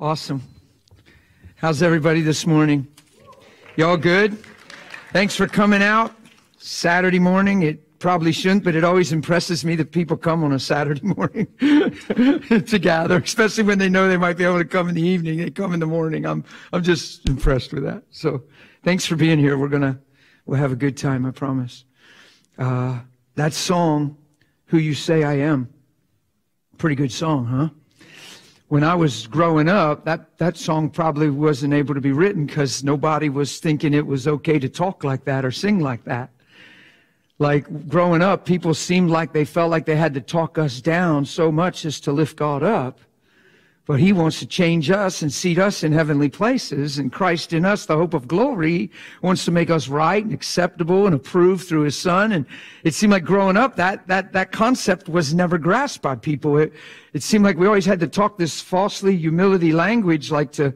Awesome. How's everybody this morning? Y'all good? Thanks for coming out. Saturday morning. It probably shouldn't, but it always impresses me that people come on a Saturday morning to gather, especially when they know they might be able to come in the evening. They come in the morning. I'm, I'm just impressed with that. So thanks for being here. We're to, we'll have a good time. I promise. Uh, that song, Who You Say I Am, pretty good song, huh? When I was growing up, that, that song probably wasn't able to be written because nobody was thinking it was okay to talk like that or sing like that. Like growing up, people seemed like they felt like they had to talk us down so much as to lift God up. But he wants to change us and seat us in heavenly places. And Christ in us, the hope of glory, wants to make us right and acceptable and approved through his son. And it seemed like growing up, that, that, that concept was never grasped by people. It, it seemed like we always had to talk this falsely humility language, like to,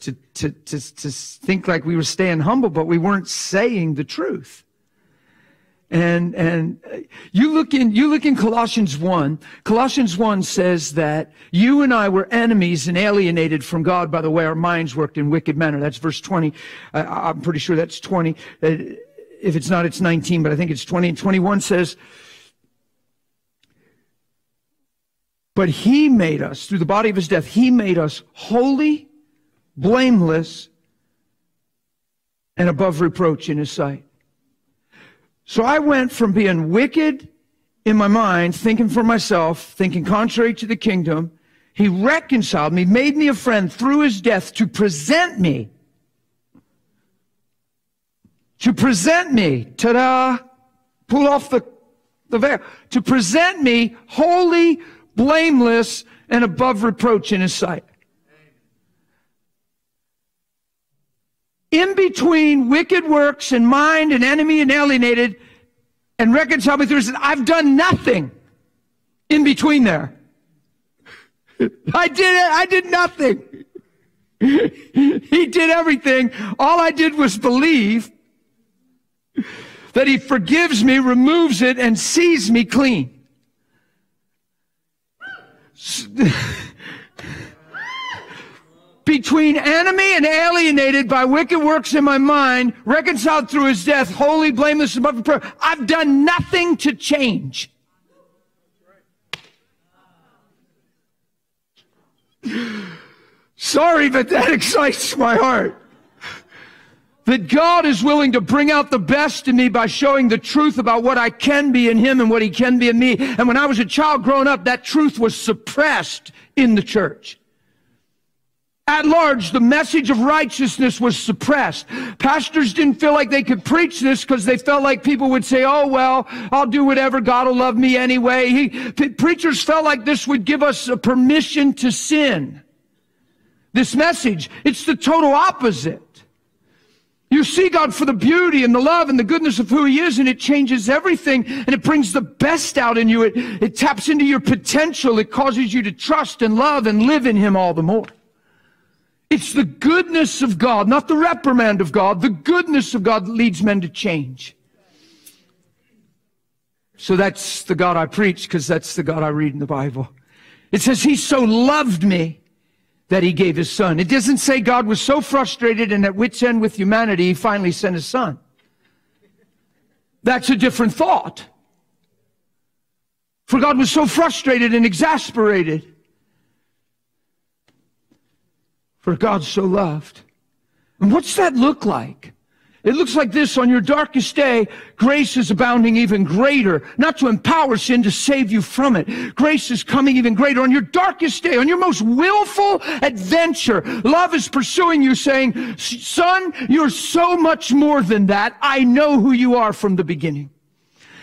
to, to, to, to think like we were staying humble, but we weren't saying the truth. And, and you look in, you look in Colossians 1. Colossians 1 says that you and I were enemies and alienated from God by the way our minds worked in wicked manner. That's verse 20. Uh, I'm pretty sure that's 20. Uh, if it's not, it's 19, but I think it's 20. And 21 says, but he made us, through the body of his death, he made us holy, blameless, and above reproach in his sight. So I went from being wicked in my mind, thinking for myself, thinking contrary to the kingdom. He reconciled me, made me a friend through his death to present me. To present me, ta-da, pull off the, the veil, to present me holy, blameless, and above reproach in his sight. In between wicked works and mind and enemy and alienated and reconcile me through sin. I've done nothing in between there. I did it. I did nothing. he did everything. All I did was believe that he forgives me, removes it, and sees me clean. between enemy and alienated by wicked works in my mind, reconciled through his death, holy, blameless, above prayer. I've done nothing to change. Sorry, but that excites my heart. That God is willing to bring out the best in me by showing the truth about what I can be in Him and what He can be in me. And when I was a child growing up, that truth was suppressed in the church. At large, the message of righteousness was suppressed. Pastors didn't feel like they could preach this because they felt like people would say, oh, well, I'll do whatever. God will love me anyway. He, preachers felt like this would give us a permission to sin. This message, it's the total opposite. You see God for the beauty and the love and the goodness of who He is, and it changes everything, and it brings the best out in you. It, it taps into your potential. It causes you to trust and love and live in Him all the more. It's the goodness of God, not the reprimand of God. The goodness of God leads men to change. So that's the God I preach because that's the God I read in the Bible. It says he so loved me that he gave his son. It doesn't say God was so frustrated and at wit's end with humanity, he finally sent his son. That's a different thought. For God was so frustrated and exasperated For God so loved. And what's that look like? It looks like this on your darkest day. Grace is abounding even greater, not to empower sin, to save you from it. Grace is coming even greater on your darkest day, on your most willful adventure. Love is pursuing you saying, son, you're so much more than that. I know who you are from the beginning.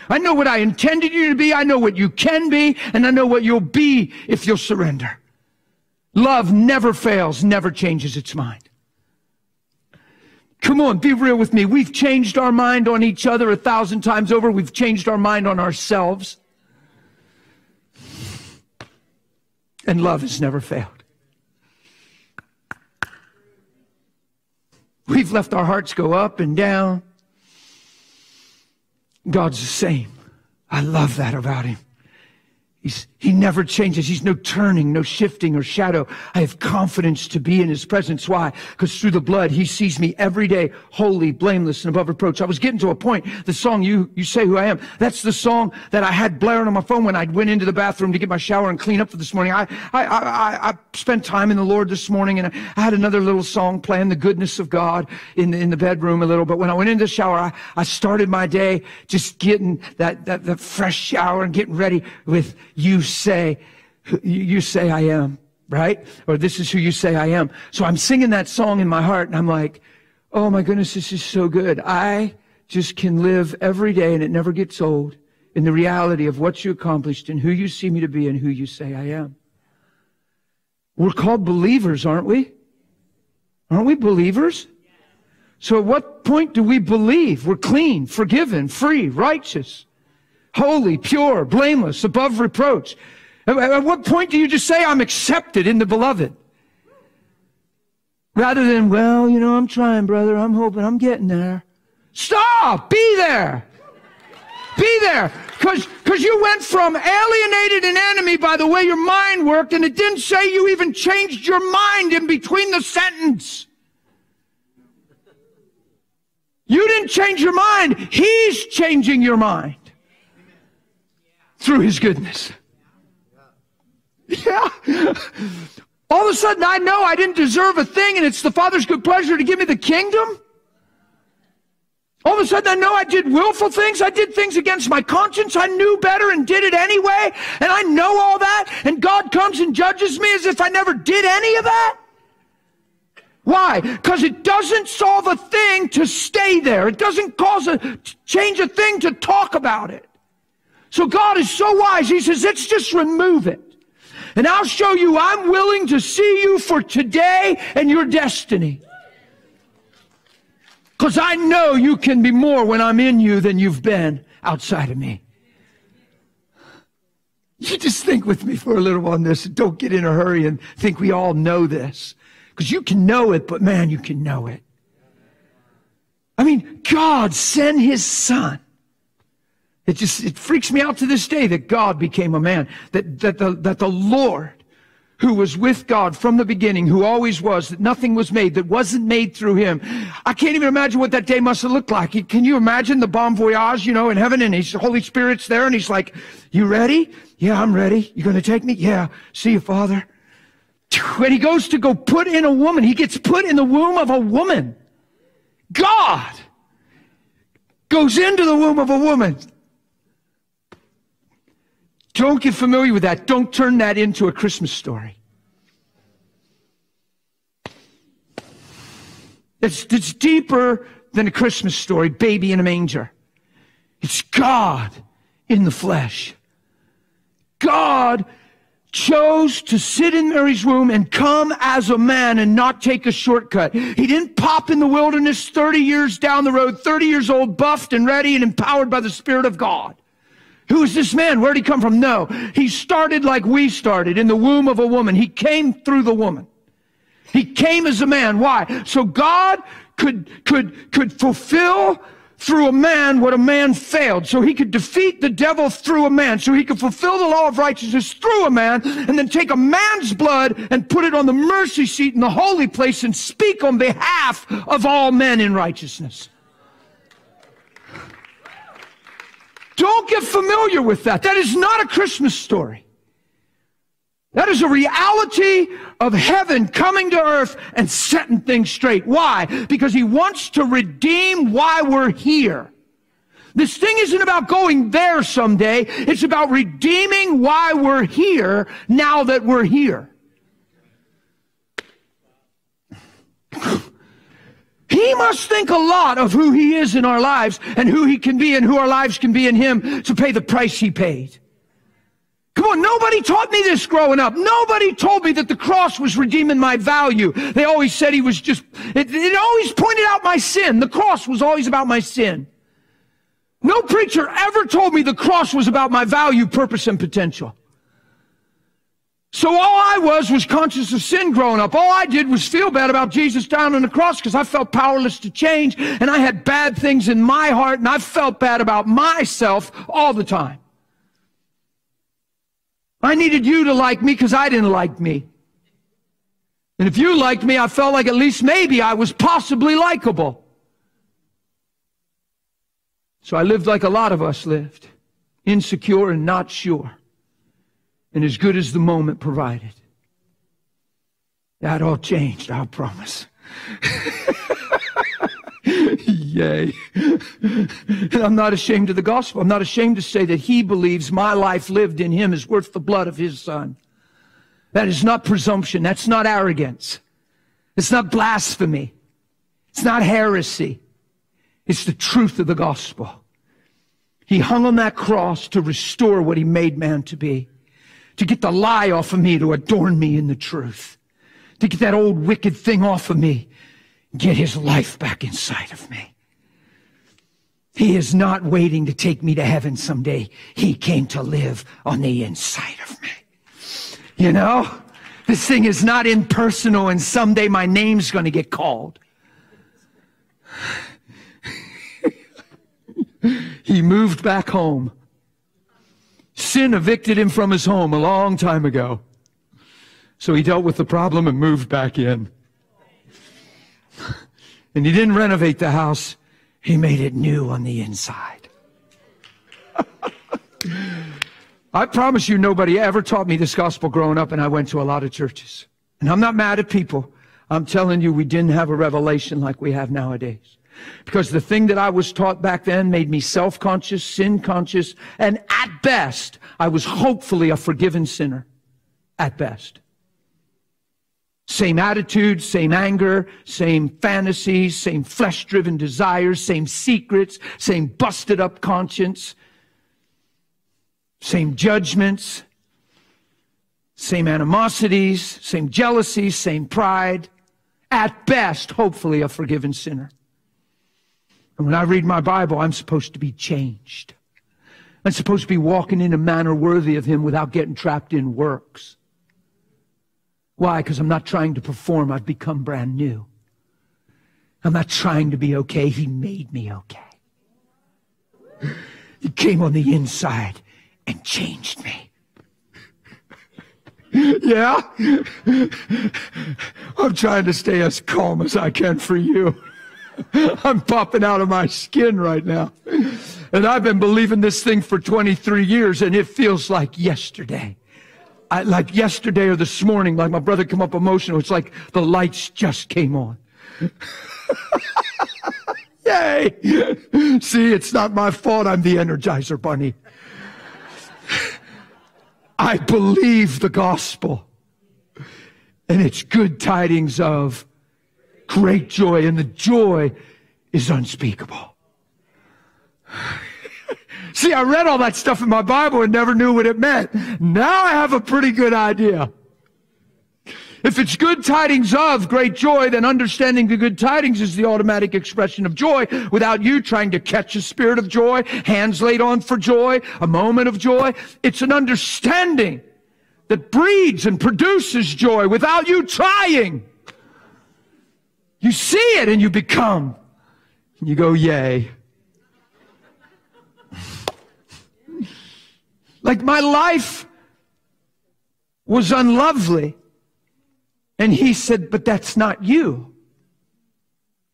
I know what I intended you to be. I know what you can be, and I know what you'll be if you'll surrender. Love never fails, never changes its mind. Come on, be real with me. We've changed our mind on each other a thousand times over. We've changed our mind on ourselves. And love has never failed. We've left our hearts go up and down. God's the same. I love that about him. He's, he never changes. He's no turning, no shifting or shadow. I have confidence to be in his presence. Why? Because through the blood, he sees me every day, holy, blameless, and above reproach. I was getting to a point, the song, you, you say who I am. That's the song that I had blaring on my phone when I went into the bathroom to get my shower and clean up for this morning. I, I, I, I spent time in the Lord this morning and I had another little song playing the goodness of God in the, in the bedroom a little. But when I went into the shower, I, I started my day just getting that, that, that fresh shower and getting ready with you say, you say I am, right? Or this is who you say I am. So I'm singing that song in my heart and I'm like, oh my goodness, this is so good. I just can live every day and it never gets old in the reality of what you accomplished and who you see me to be and who you say I am. We're called believers, aren't we? Aren't we believers? So at what point do we believe we're clean, forgiven, free, righteous? Holy, pure, blameless, above reproach. At what point do you just say, I'm accepted in the beloved? Rather than, well, you know, I'm trying, brother. I'm hoping I'm getting there. Stop! Be there! Be there! Because you went from alienated and enemy by the way your mind worked, and it didn't say you even changed your mind in between the sentence. You didn't change your mind. He's changing your mind through his goodness. Yeah. All of a sudden, I know I didn't deserve a thing, and it's the Father's good pleasure to give me the kingdom. All of a sudden, I know I did willful things. I did things against my conscience. I knew better and did it anyway. And I know all that. And God comes and judges me as if I never did any of that. Why? Because it doesn't solve a thing to stay there. It doesn't cause a change a thing to talk about it. So God is so wise. He says, let's just remove it. And I'll show you I'm willing to see you for today and your destiny. Because I know you can be more when I'm in you than you've been outside of me. You just think with me for a little on this. Don't get in a hurry and think we all know this. Because you can know it, but man, you can know it. I mean, God sent his son it just, it freaks me out to this day that God became a man, that, that the, that the Lord, who was with God from the beginning, who always was, that nothing was made that wasn't made through him. I can't even imagine what that day must have looked like. Can you imagine the bon voyage, you know, in heaven and his Holy Spirit's there and he's like, you ready? Yeah, I'm ready. You going to take me? Yeah. See you, Father. When he goes to go put in a woman, he gets put in the womb of a woman. God goes into the womb of a woman. Don't get familiar with that. Don't turn that into a Christmas story. It's, it's deeper than a Christmas story, baby in a manger. It's God in the flesh. God chose to sit in Mary's womb and come as a man and not take a shortcut. He didn't pop in the wilderness 30 years down the road, 30 years old, buffed and ready and empowered by the Spirit of God. Who is this man? Where did he come from? No. He started like we started in the womb of a woman. He came through the woman. He came as a man. Why? So God could, could, could fulfill through a man what a man failed. So he could defeat the devil through a man. So he could fulfill the law of righteousness through a man and then take a man's blood and put it on the mercy seat in the holy place and speak on behalf of all men in righteousness. Don't get familiar with that. That is not a Christmas story. That is a reality of heaven coming to earth and setting things straight. Why? Because he wants to redeem why we're here. This thing isn't about going there someday. It's about redeeming why we're here now that we're here. He must think a lot of who he is in our lives and who he can be and who our lives can be in him to pay the price he paid. Come on, nobody taught me this growing up. Nobody told me that the cross was redeeming my value. They always said he was just, it, it always pointed out my sin. The cross was always about my sin. No preacher ever told me the cross was about my value, purpose, and potential. So all I was was conscious of sin growing up. All I did was feel bad about Jesus down on the cross because I felt powerless to change and I had bad things in my heart and I felt bad about myself all the time. I needed you to like me because I didn't like me. And if you liked me, I felt like at least maybe I was possibly likable. So I lived like a lot of us lived, insecure and not sure, and as good as the moment provided. That all changed, I promise. Yay. and I'm not ashamed of the gospel. I'm not ashamed to say that he believes my life lived in him is worth the blood of his son. That is not presumption. That's not arrogance. It's not blasphemy. It's not heresy. It's the truth of the gospel. He hung on that cross to restore what he made man to be, to get the lie off of me, to adorn me in the truth, to get that old wicked thing off of me, get his life back inside of me. He is not waiting to take me to heaven someday. He came to live on the inside of me. You know, this thing is not impersonal and someday my name's going to get called. he moved back home. Sin evicted him from his home a long time ago. So he dealt with the problem and moved back in. And he didn't renovate the house. He made it new on the inside. I promise you, nobody ever taught me this gospel growing up, and I went to a lot of churches. And I'm not mad at people. I'm telling you, we didn't have a revelation like we have nowadays. Because the thing that I was taught back then made me self-conscious, sin-conscious, and at best, I was hopefully a forgiven sinner. At best. Same attitude, same anger, same fantasies, same flesh driven desires, same secrets, same busted up conscience, same judgments, same animosities, same jealousies, same pride. At best, hopefully, a forgiven sinner. And when I read my Bible, I'm supposed to be changed. I'm supposed to be walking in a manner worthy of Him without getting trapped in works. Why? Because I'm not trying to perform. I've become brand new. I'm not trying to be okay. He made me okay. He came on the inside and changed me. yeah? I'm trying to stay as calm as I can for you. I'm popping out of my skin right now. And I've been believing this thing for 23 years and it feels like yesterday. I, like yesterday or this morning, like my brother come up emotional. It's like the lights just came on. Yay! See, it's not my fault. I'm the Energizer Bunny. I believe the gospel. And it's good tidings of great joy, and the joy is unspeakable. See, I read all that stuff in my Bible and never knew what it meant. Now I have a pretty good idea. If it's good tidings of great joy, then understanding the good tidings is the automatic expression of joy without you trying to catch a spirit of joy, hands laid on for joy, a moment of joy. It's an understanding that breeds and produces joy without you trying. You see it and you become. And you go, yay. Like my life was unlovely. And he said, but that's not you.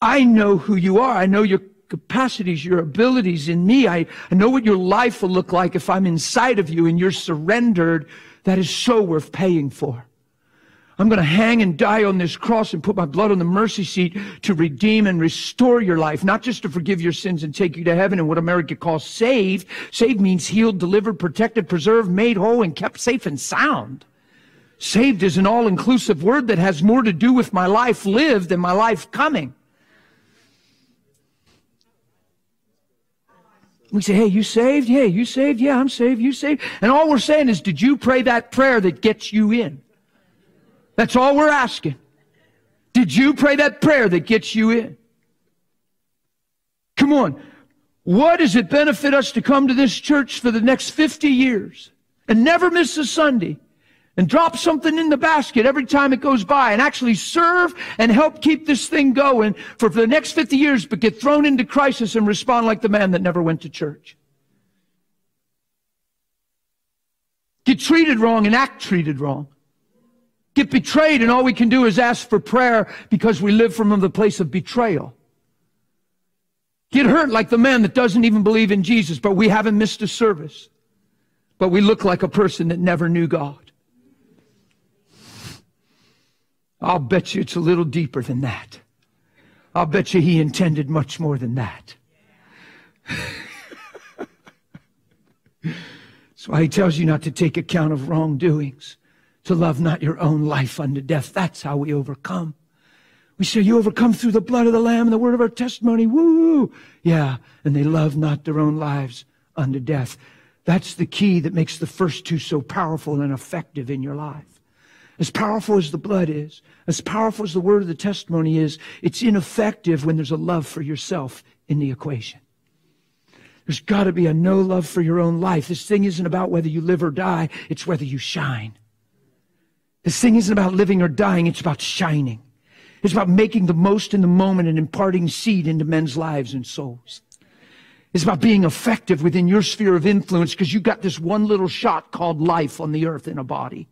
I know who you are. I know your capacities, your abilities in me. I, I know what your life will look like if I'm inside of you and you're surrendered. That is so worth paying for. I'm going to hang and die on this cross and put my blood on the mercy seat to redeem and restore your life, not just to forgive your sins and take you to heaven and what America calls saved. Saved means healed, delivered, protected, preserved, made whole, and kept safe and sound. Saved is an all-inclusive word that has more to do with my life lived than my life coming. We say, hey, you saved? Yeah, you saved? Yeah, I'm saved. You saved? And all we're saying is, did you pray that prayer that gets you in? That's all we're asking. Did you pray that prayer that gets you in? Come on. What does it benefit us to come to this church for the next 50 years and never miss a Sunday and drop something in the basket every time it goes by and actually serve and help keep this thing going for, the next 50 years, but get thrown into crisis and respond like the man that never went to church? get treated wrong and act treated wrong. Get betrayed and all we can do is ask for prayer because we live from the place of betrayal. Get hurt like the man that doesn't even believe in Jesus, but we haven't missed a service. But we look like a person that never knew God. I'll bet you it's a little deeper than that. I'll bet you he intended much more than that. That's why he tells you not to take account of wrongdoings, to love not your own life unto death. That's how we overcome. We say, You overcome through the blood of the Lamb and the word of our testimony. Woo! Yeah, and they love not their own lives unto death. That's the key that makes the first two so powerful and effective in your life. As powerful as the blood is, as powerful as the word of the testimony is, it's ineffective when there's a love for yourself in the equation. There's got to be a no love for your own life. This thing isn't about whether you live or die, it's whether you shine. This thing isn't about living or dying, it's about shining. It's about making the most in the moment and imparting seed into men's lives and souls. It's about being effective within your sphere of influence because you got this one little shot called life on the earth in a body.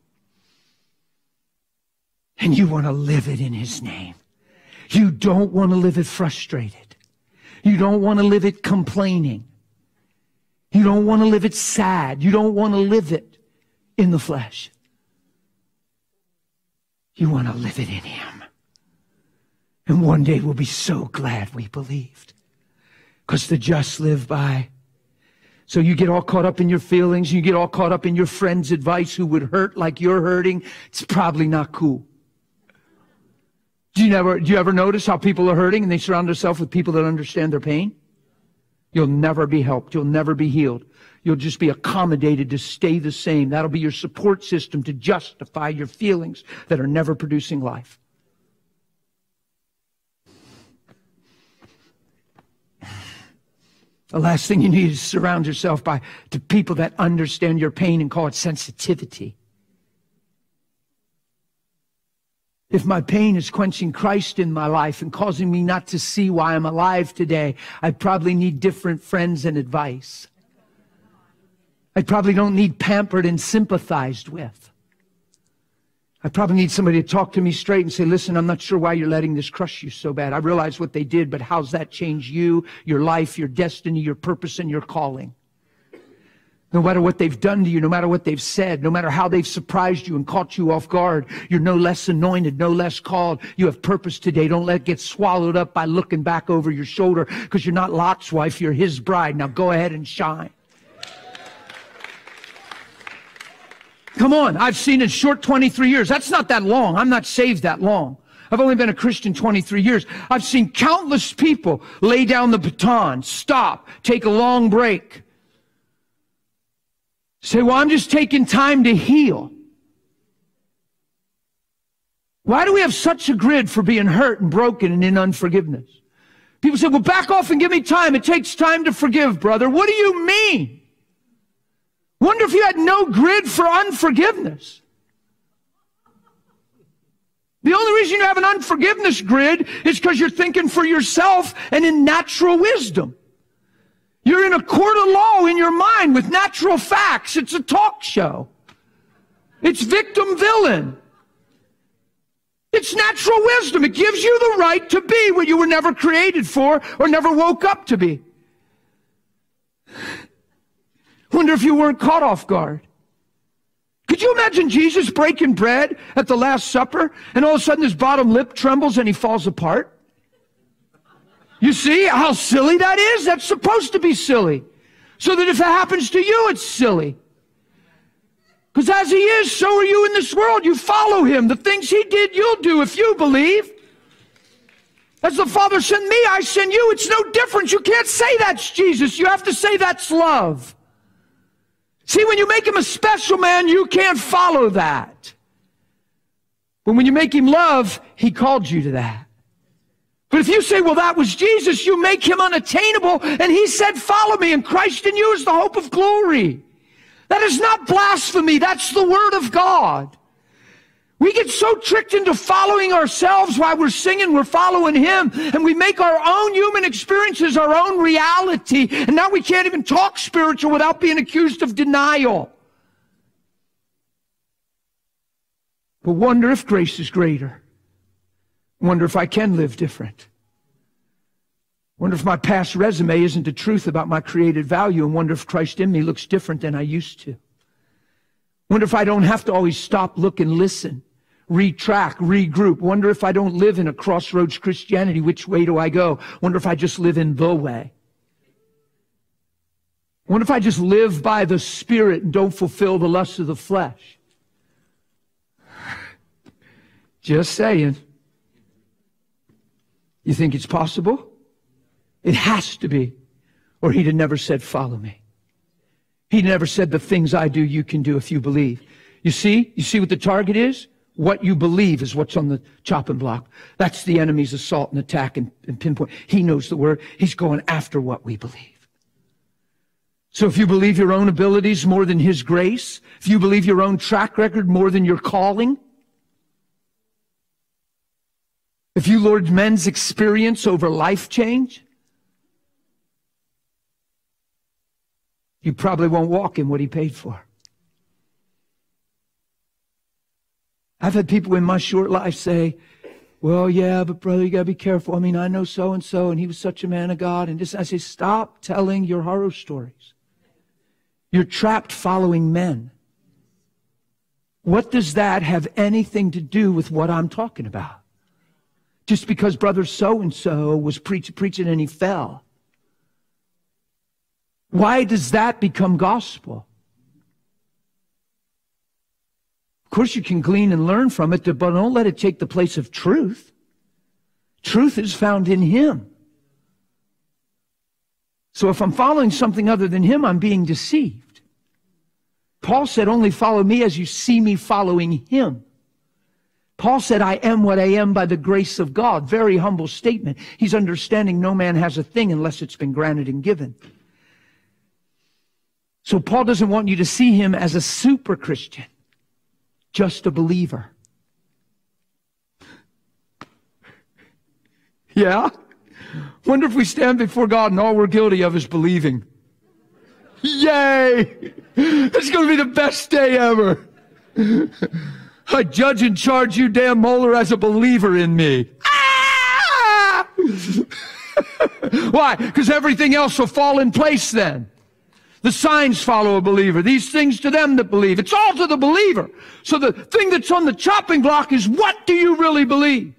And you want to live it in His name. You don't want to live it frustrated. You don't want to live it complaining. You don't want to live it sad. You don't want to live it in the flesh. You want to live it in Him. And one day we'll be so glad we believed. Because the just live by. So you get all caught up in your feelings, you get all caught up in your friend's advice who would hurt like you're hurting. It's probably not cool. Do you never, do you ever notice how people are hurting and they surround themselves with people that understand their pain? You'll never be helped. You'll never be healed. You'll just be accommodated to stay the same. That'll be your support system to justify your feelings that are never producing life. The last thing you need is surround yourself by to people that understand your pain and call it sensitivity. If my pain is quenching Christ in my life and causing me not to see why I'm alive today, I probably need different friends and advice. I probably don't need pampered and sympathized with. I probably need somebody to talk to me straight and say, listen, I'm not sure why you're letting this crush you so bad. I realize what they did, but how's that change you, your life, your destiny, your purpose, and your calling? No matter what they've done to you, no matter what they've said, no matter how they've surprised you and caught you off guard, you're no less anointed, no less called. You have purpose today. Don't let it get swallowed up by looking back over your shoulder because you're not Lot's wife, you're his bride. Now go ahead and shine. Come on, I've seen in short 23 years. That's not that long. I'm not saved that long. I've only been a Christian 23 years. I've seen countless people lay down the baton, stop, take a long break. Say, well, I'm just taking time to heal. Why do we have such a grid for being hurt and broken and in unforgiveness? People say, well, back off and give me time. It takes time to forgive, brother. What do you mean? Wonder if you had no grid for unforgiveness. The only reason you have an unforgiveness grid is because you're thinking for yourself and in natural wisdom. You're in a court of law in your mind with natural facts. It's a talk show. It's victim villain. It's natural wisdom. It gives you the right to be what you were never created for or never woke up to be. I wonder if you weren't caught off guard. Could you imagine Jesus breaking bread at the Last Supper and all of a sudden his bottom lip trembles and he falls apart? You see how silly that is? That's supposed to be silly. So that if it happens to you, it's silly. Because as he is, so are you in this world. You follow him. The things he did, you'll do if you believe. As the Father sent me, I send you. It's no difference. You can't say that's Jesus. You have to say that's love. See, when you make him a special man, you can't follow that. But when you make him love, he called you to that. But if you say, well, that was Jesus, you make him unattainable, and he said, follow me, and Christ in you is the hope of glory. That is not blasphemy, that's the word of God. We get so tricked into following ourselves while we're singing, we're following Him, and we make our own human experiences our own reality, and now we can't even talk spiritual without being accused of denial. But wonder if grace is greater. Wonder if I can live different. Wonder if my past resume isn't the truth about my created value and wonder if Christ in me looks different than I used to. Wonder if I don't have to always stop, look, and listen, retrack, regroup. Wonder if I don't live in a crossroads Christianity. Which way do I go? Wonder if I just live in the way. Wonder if I just live by the Spirit and don't fulfill the lusts of the flesh. Just saying. You think it's possible? It has to be. Or he'd have never said, follow me. He never said the things I do you can do if you believe. You see? You see what the target is? What you believe is what's on the chopping block. That's the enemy's assault and attack and, and pinpoint. He knows the word. He's going after what we believe. So if you believe your own abilities more than his grace, if you believe your own track record more than your calling, if you lord men's experience over life change, you probably won't walk in what he paid for. I've had people in my short life say, well, yeah, but brother, you gotta be careful. I mean, I know so and so, and he was such a man of God. And just, I say, stop telling your horror stories. You're trapped following men. What does that have anything to do with what I'm talking about? Just because brother so and so was preach, preaching and he fell why does that become gospel? Of course, you can glean and learn from it, but don't let it take the place of truth. Truth is found in Him. So if I'm following something other than Him, I'm being deceived. Paul said, only follow me as you see me following Him. Paul said, I am what I am by the grace of God. Very humble statement. He's understanding no man has a thing unless it's been granted and given. So Paul doesn't want you to see him as a super Christian, just a believer. Yeah? Wonder if we stand before God and all we're guilty of is believing. Yay! It's going to be the best day ever. I judge and charge you, Dan Mohler, as a believer in me. Ah! Why? Because everything else will fall in place then. The signs follow a believer. These things to them that believe. It's all to the believer. So the thing that's on the chopping block is what do you really believe?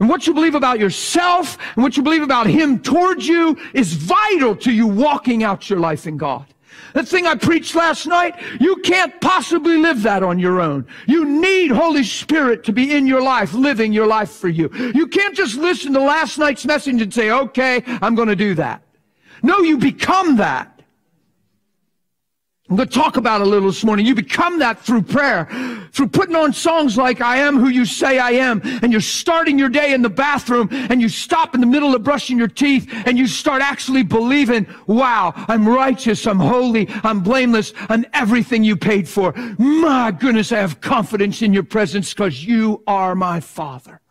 And what you believe about yourself and what you believe about Him towards you is vital to you walking out your life in God. That thing I preached last night, you can't possibly live that on your own. You need Holy Spirit to be in your life, living your life for you. You can't just listen to last night's message and say, okay, I'm going to do that. No, you become that. I'm going to talk about a little this morning. You become that through prayer, through putting on songs like I am who you say I am, and you're starting your day in the bathroom, and you stop in the middle of brushing your teeth, and you start actually believing, wow, I'm righteous, I'm holy, I'm blameless, I'm everything you paid for. My goodness, I have confidence in your presence because you are my Father.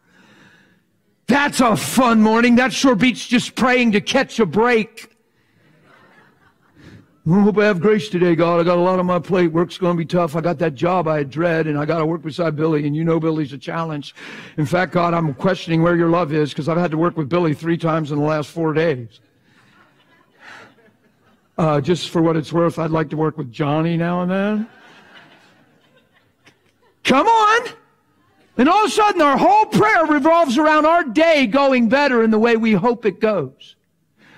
That's a fun morning. That sure beats just praying to catch a break. I hope I have grace today, God. I got a lot on my plate. Work's going to be tough. I got that job I dread, and I got to work beside Billy, and you know Billy's a challenge. In fact, God, I'm questioning where your love is because I've had to work with Billy three times in the last four days. Uh, just for what it's worth, I'd like to work with Johnny now and then. Come on! And all of a sudden, our whole prayer revolves around our day going better in the way we hope it goes.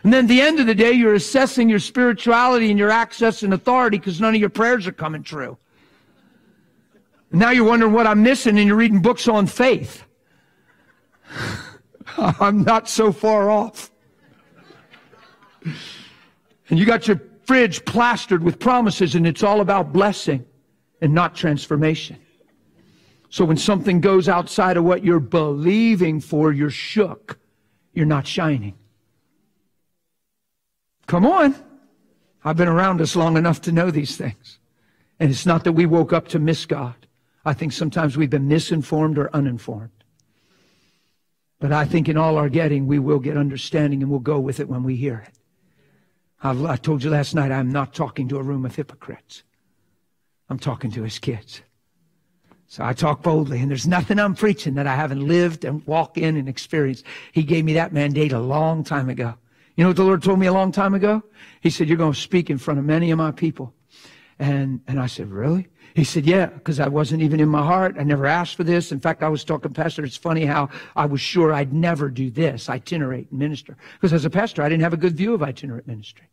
And then at the end of the day, you're assessing your spirituality and your access and authority because none of your prayers are coming true. And now you're wondering what I'm missing and you're reading books on faith. I'm not so far off. And you got your fridge plastered with promises and it's all about blessing and not transformation. So when something goes outside of what you're believing for, you're shook. You're not shining. Come on. I've been around us long enough to know these things. And it's not that we woke up to miss God. I think sometimes we've been misinformed or uninformed. But I think in all our getting, we will get understanding and we'll go with it when we hear it. I've, i told you last night, I'm not talking to a room of hypocrites. I'm talking to his kids. So I talk boldly, and there's nothing I'm preaching that I haven't lived and walked in and experienced. He gave me that mandate a long time ago. You know what the Lord told me a long time ago? He said, You're going to speak in front of many of my people. And, and I said, Really? He said, Yeah, because I wasn't even in my heart. I never asked for this. In fact, I was talking, Pastor, it's funny how I was sure I'd never do this, itinerate minister. Because as a pastor, I didn't have a good view of itinerant ministry.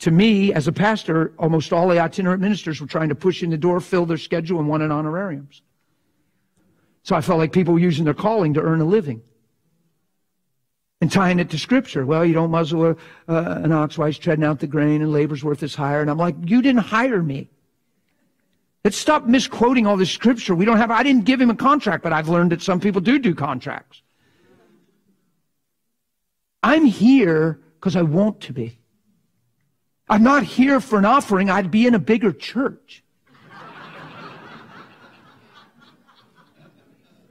To me, as a pastor, almost all the itinerant ministers were trying to push in the door, fill their schedule, and wanted honorariums. So I felt like people were using their calling to earn a living. And tying it to scripture. Well, you don't muzzle a, uh, an ox while he's treading out the grain and labor's worth is higher. And I'm like, you didn't hire me. Let's stop misquoting all this scripture. We don't have, I didn't give him a contract, but I've learned that some people do do contracts. I'm here because I want to be. I'm not here for an offering. I'd be in a bigger church.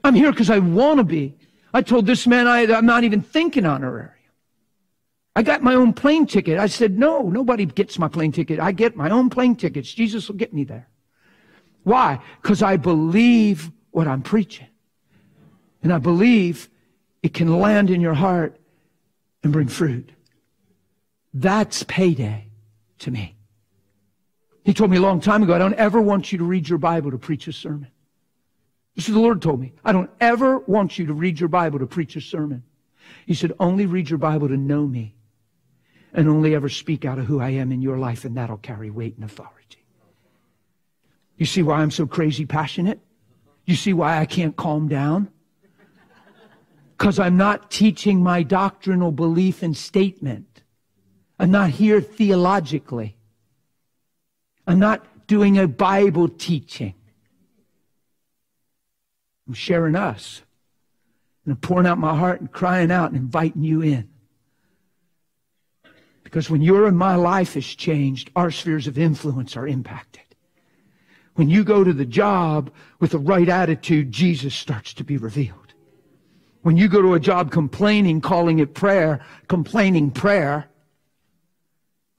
I'm here because I want to be. I told this man I, am not even thinking honorarium. I got my own plane ticket. I said, no, nobody gets my plane ticket. I get my own plane tickets. Jesus will get me there. Why? Because I believe what I'm preaching. And I believe it can land in your heart and bring fruit. That's payday to me. He told me a long time ago, I don't ever want you to read your Bible to preach a sermon. This is the Lord told me. I don't ever want you to read your Bible to preach a sermon. He said, only read your Bible to know me and only ever speak out of who I am in your life, and that'll carry weight and authority. You see why I'm so crazy passionate? You see why I can't calm down? Because I'm not teaching my doctrinal belief and statement. I'm not here theologically. I'm not doing a Bible teaching. I'm sharing us. And I'm pouring out my heart and crying out and inviting you in. Because when your and my life is changed, our spheres of influence are impacted. When you go to the job with the right attitude, Jesus starts to be revealed. When you go to a job complaining, calling it prayer, complaining prayer,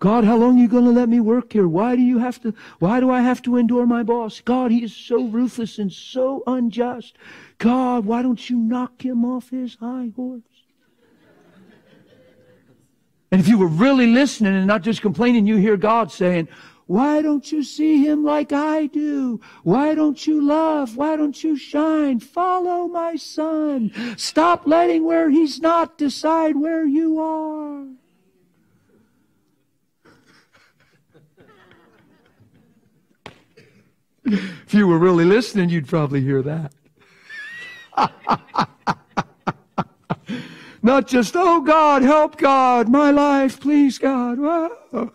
God, how long are you going to let me work here? Why do you have to, why do I have to endure my boss? God, he is so ruthless and so unjust. God, why don't you knock him off his high horse? And if you were really listening and not just complaining, you hear God saying, why don't you see him like I do? Why don't you love? Why don't you shine? Follow my son. Stop letting where he's not decide where you are. if you were really listening, you'd probably hear that. Not just, oh God, help God, my life, please God. Wow.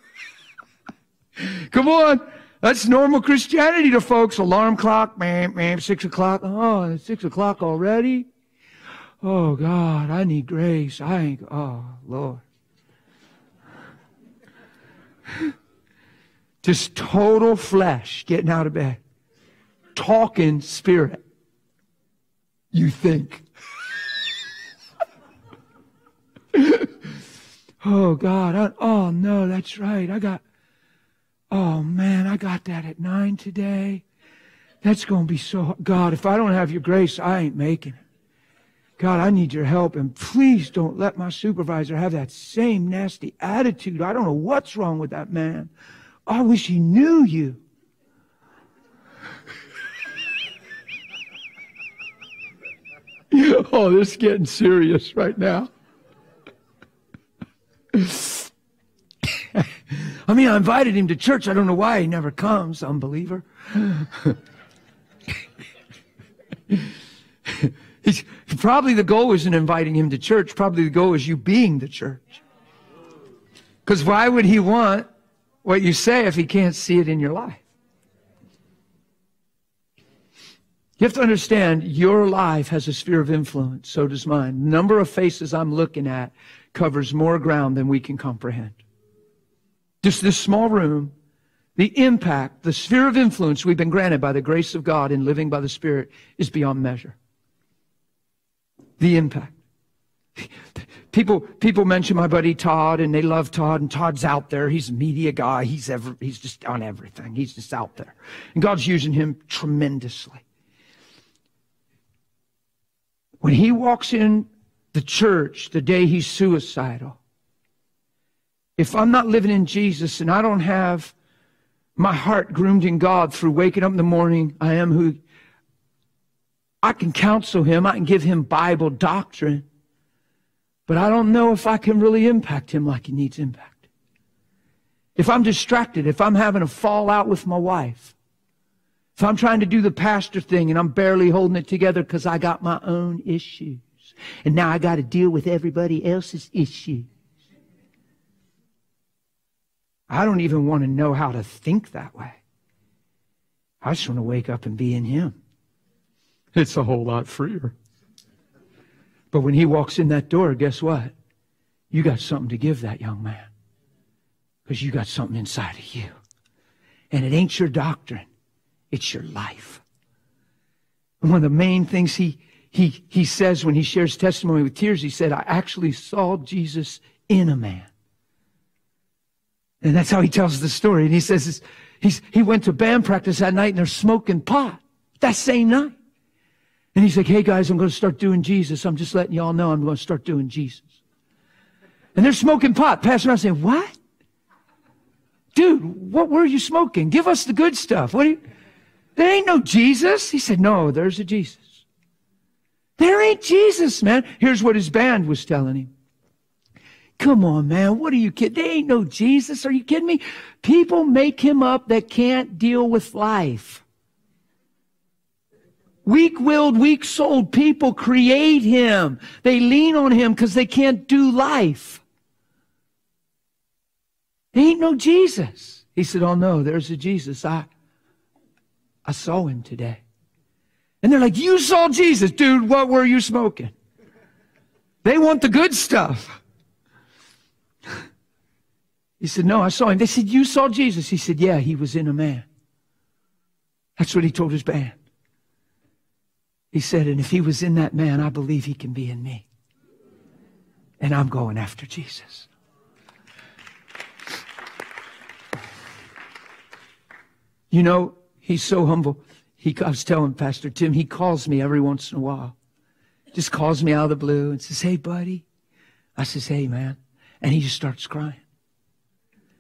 Come on. That's normal Christianity to folks. Alarm clock, man, man, six o'clock. Oh, it's six o'clock already. Oh God, I need grace. I ain't, oh Lord. Just total flesh getting out of bed. Talking spirit. You think. oh God, I, oh no, that's right. I got, Oh man, I got that at nine today. That's going to be so, God, if I don't have your grace, I ain't making it. God, I need your help, and please don't let my supervisor have that same nasty attitude. I don't know what's wrong with that man. I wish he knew you. oh, this is getting serious right now. I mean, I invited him to church. I don't know why he never comes, unbeliever. Probably the goal isn't inviting him to church. Probably the goal is you being the church. Because why would he want what you say if he can't see it in your life? You have to understand your life has a sphere of influence. So does mine. The number of faces I'm looking at covers more ground than we can comprehend. Just this small room, the impact, the sphere of influence we've been granted by the grace of God in living by the Spirit is beyond measure. The impact. People, people mention my buddy Todd and they love Todd and Todd's out there. He's a media guy. He's ever, he's just on everything. He's just out there. And God's using him tremendously. When he walks in the church the day he's suicidal, if I'm not living in Jesus and I don't have my heart groomed in God through waking up in the morning, I am who I can counsel him, I can give him Bible doctrine, but I don't know if I can really impact him like he needs impact. If I'm distracted, if I'm having a fallout with my wife, if I'm trying to do the pastor thing and I'm barely holding it together because I got my own issues, and now I got to deal with everybody else's issues. I don't even want to know how to think that way. I just want to wake up and be in Him. It's a whole lot freer. But when He walks in that door, guess what? You got something to give that young man. Because you got something inside of you. And it ain't your doctrine, it's your life. And one of the main things he, he, he says when he shares testimony with tears, he said, I actually saw Jesus in a man. And that's how he tells the story. And he says he's, he went to band practice that night and they're smoking pot that same night. And he's like, hey guys, I'm going to start doing Jesus. I'm just letting y'all know I'm going to start doing Jesus. And they're smoking pot. Pastor around saying, what? Dude, what were you smoking? Give us the good stuff. What you, there ain't no Jesus. He said, no, there's a Jesus. There ain't Jesus, man. Here's what his band was telling him. Come on, man. What are you kidding? They ain't no Jesus. Are you kidding me? People make him up that can't deal with life. Weak willed, weak souled people create him. They lean on him because they can't do life. There ain't no Jesus. He said, Oh no, there's a Jesus. I, I saw him today. And they're like, You saw Jesus. Dude, what were you smoking? They want the good stuff. He said, No, I saw him. They said, You saw Jesus? He said, Yeah, he was in a man. That's what he told his band. He said, And if he was in that man, I believe he can be in me. And I'm going after Jesus. You know, he's so humble. He, I was telling Pastor Tim, he calls me every once in a while. Just calls me out of the blue and says, Hey, buddy. I says, Hey, man. And he just starts crying.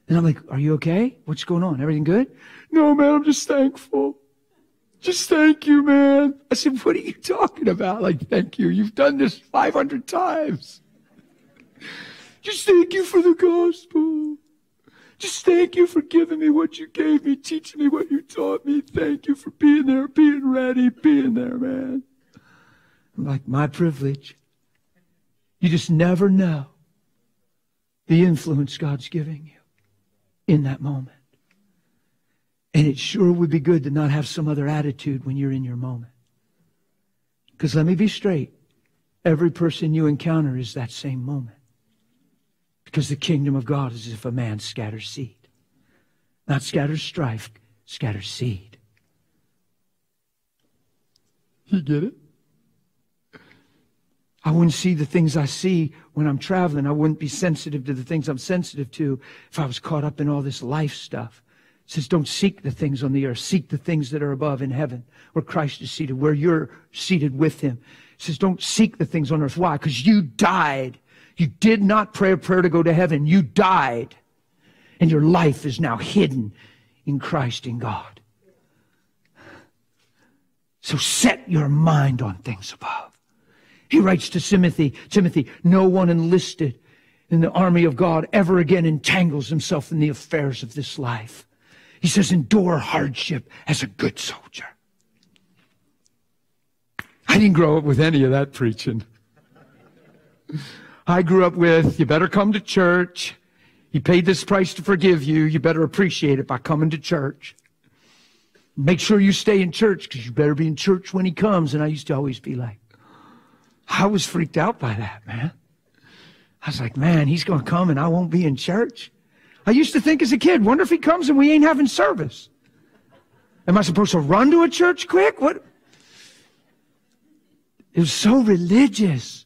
And I'm like, Are you okay? What's going on? Everything good? No, man, I'm just thankful. Just thank you, man. I said, What are you talking about? Like, thank you. You've done this 500 times. Just thank you for the gospel. Just thank you for giving me what you gave me, teaching me what you taught me. Thank you for being there, being ready, being there, man. Like, my privilege. You just never know the influence God's giving you in that moment. And it sure would be good to not have some other attitude when you're in your moment. Because let me be straight. Every person you encounter is that same moment. Because the kingdom of God is as if a man scatters seed. Not scatters strife, scatters seed. You get it? I wouldn't see the things I see when I'm traveling. I wouldn't be sensitive to the things I'm sensitive to if I was caught up in all this life stuff. It says, don't seek the things on the earth. Seek the things that are above in heaven, where Christ is seated, where you're seated with him. It says, don't seek the things on earth. Why? Because you died. You did not pray a prayer to go to heaven. You died. And your life is now hidden in Christ in God. So set your mind on things above. He writes to Timothy, Timothy, no one enlisted in the army of God ever again entangles himself in the affairs of this life. He says, endure hardship as a good soldier. I didn't grow up with any of that preaching. I grew up with, you better come to church. He paid this price to forgive you. You better appreciate it by coming to church. Make sure you stay in church because you better be in church when he comes. And I used to always be like, I was freaked out by that, man. I was like, man, he's going to come and I won't be in church. I used to think as a kid, wonder if he comes and we ain't having service. Am I supposed to run to a church quick? What? It was so religious.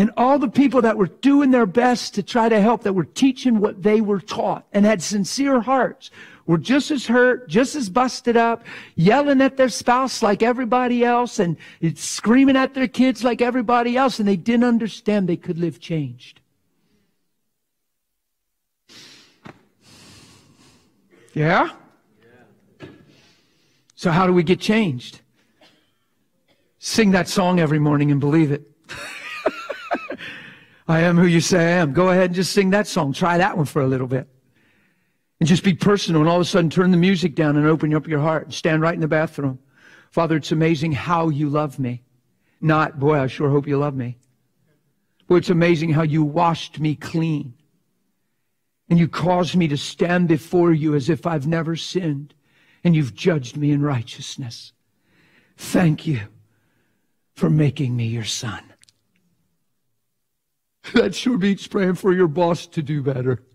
And all the people that were doing their best to try to help, that were teaching what they were taught and had sincere hearts, were just as hurt, just as busted up, yelling at their spouse like everybody else and screaming at their kids like everybody else, and they didn't understand they could live changed. Yeah? So, how do we get changed? Sing that song every morning and believe it. I am who you say I am. Go ahead and just sing that song. Try that one for a little bit. And just be personal and all of a sudden turn the music down and open up your heart and stand right in the bathroom. Father, it's amazing how you love me. Not, boy, I sure hope you love me. Boy, it's amazing how you washed me clean. And you caused me to stand before you as if I've never sinned. And you've judged me in righteousness. Thank you for making me your son. That sure beats praying for your boss to do better.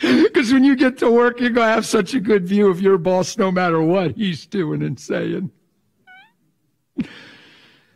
Because when you get to work, you're going to have such a good view of your boss no matter what he's doing and saying.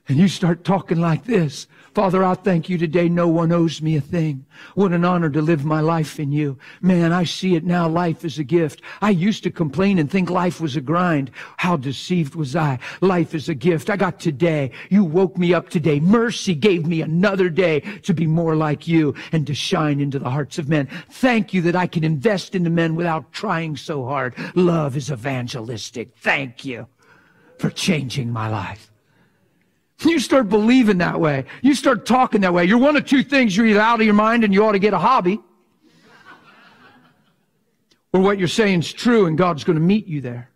And you start talking like this Father, I thank you today. No one owes me a thing. What an honor to live my life in you. Man, I see it now. Life is a gift. I used to complain and think life was a grind. How deceived was I? Life is a gift. I got today. You woke me up today. Mercy gave me another day to be more like you and to shine into the hearts of men. Thank you that I can invest into men without trying so hard. Love is evangelistic. Thank you for changing my life. You start believing that way. You start talking that way. You're one of two things. You're either out of your mind and you ought to get a hobby. or what you're saying is true and God's going to meet you there.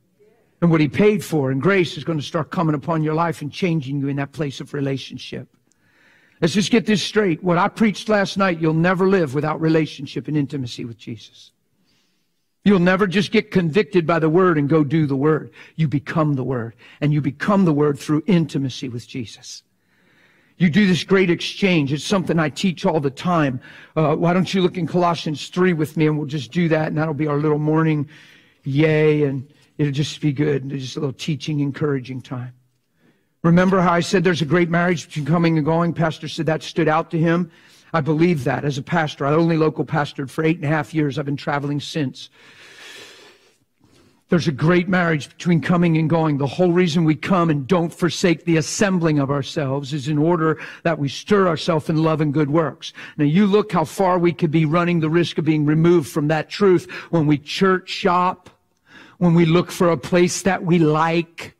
And what he paid for and grace is going to start coming upon your life and changing you in that place of relationship. Let's just get this straight. What I preached last night, you'll never live without relationship and intimacy with Jesus. You'll never just get convicted by the word and go do the word. You become the word. And you become the word through intimacy with Jesus. You do this great exchange. It's something I teach all the time. Uh, why don't you look in Colossians 3 with me and we'll just do that and that'll be our little morning yay and it'll just be good. And Just a little teaching, encouraging time. Remember how I said there's a great marriage between coming and going? Pastor said that stood out to him. I believe that as a pastor. I only local pastored for eight and a half years. I've been traveling since. There's a great marriage between coming and going. The whole reason we come and don't forsake the assembling of ourselves is in order that we stir ourselves in love and good works. Now you look how far we could be running the risk of being removed from that truth when we church shop, when we look for a place that we like,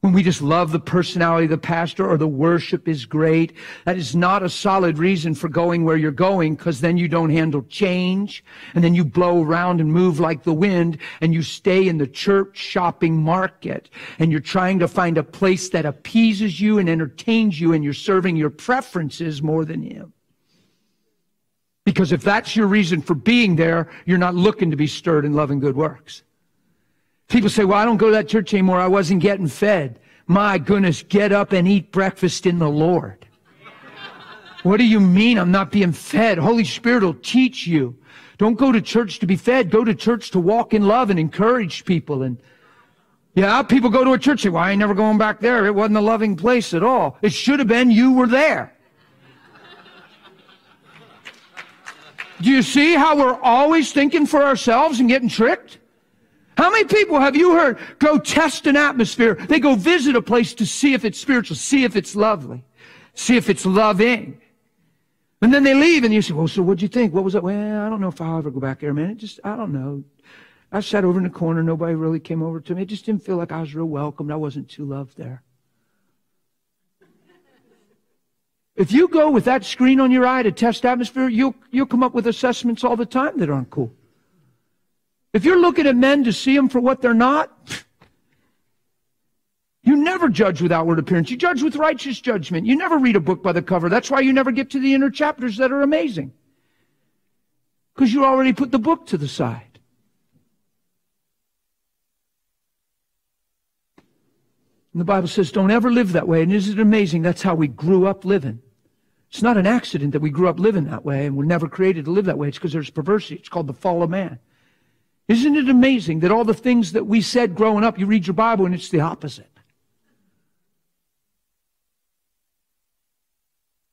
when we just love the personality of the pastor or the worship is great, that is not a solid reason for going where you're going because then you don't handle change and then you blow around and move like the wind and you stay in the church shopping market and you're trying to find a place that appeases you and entertains you and you're serving your preferences more than him. Because if that's your reason for being there, you're not looking to be stirred in love and good works. People say, well, I don't go to that church anymore. I wasn't getting fed. My goodness, get up and eat breakfast in the Lord. What do you mean I'm not being fed? Holy Spirit will teach you. Don't go to church to be fed. Go to church to walk in love and encourage people. And yeah, people go to a church and say, well, I ain't never going back there. It wasn't a loving place at all. It should have been you were there. Do you see how we're always thinking for ourselves and getting tricked? How many people have you heard go test an atmosphere? They go visit a place to see if it's spiritual, see if it's lovely, see if it's loving. And then they leave and you say, well, so what'd you think? What was it? Well, I don't know if I'll ever go back there, man. It just, I don't know. I sat over in the corner. Nobody really came over to me. It just didn't feel like I was real welcomed. I wasn't too loved there. If you go with that screen on your eye to test atmosphere, you'll, you'll come up with assessments all the time that aren't cool. If you're looking at men to see them for what they're not, you never judge with outward appearance. You judge with righteous judgment. You never read a book by the cover. That's why you never get to the inner chapters that are amazing. Because you already put the book to the side. And the Bible says, don't ever live that way. And isn't it amazing? That's how we grew up living. It's not an accident that we grew up living that way and we're never created to live that way. It's because there's perversity. It's called the fall of man. Isn't it amazing that all the things that we said growing up, you read your Bible and it's the opposite?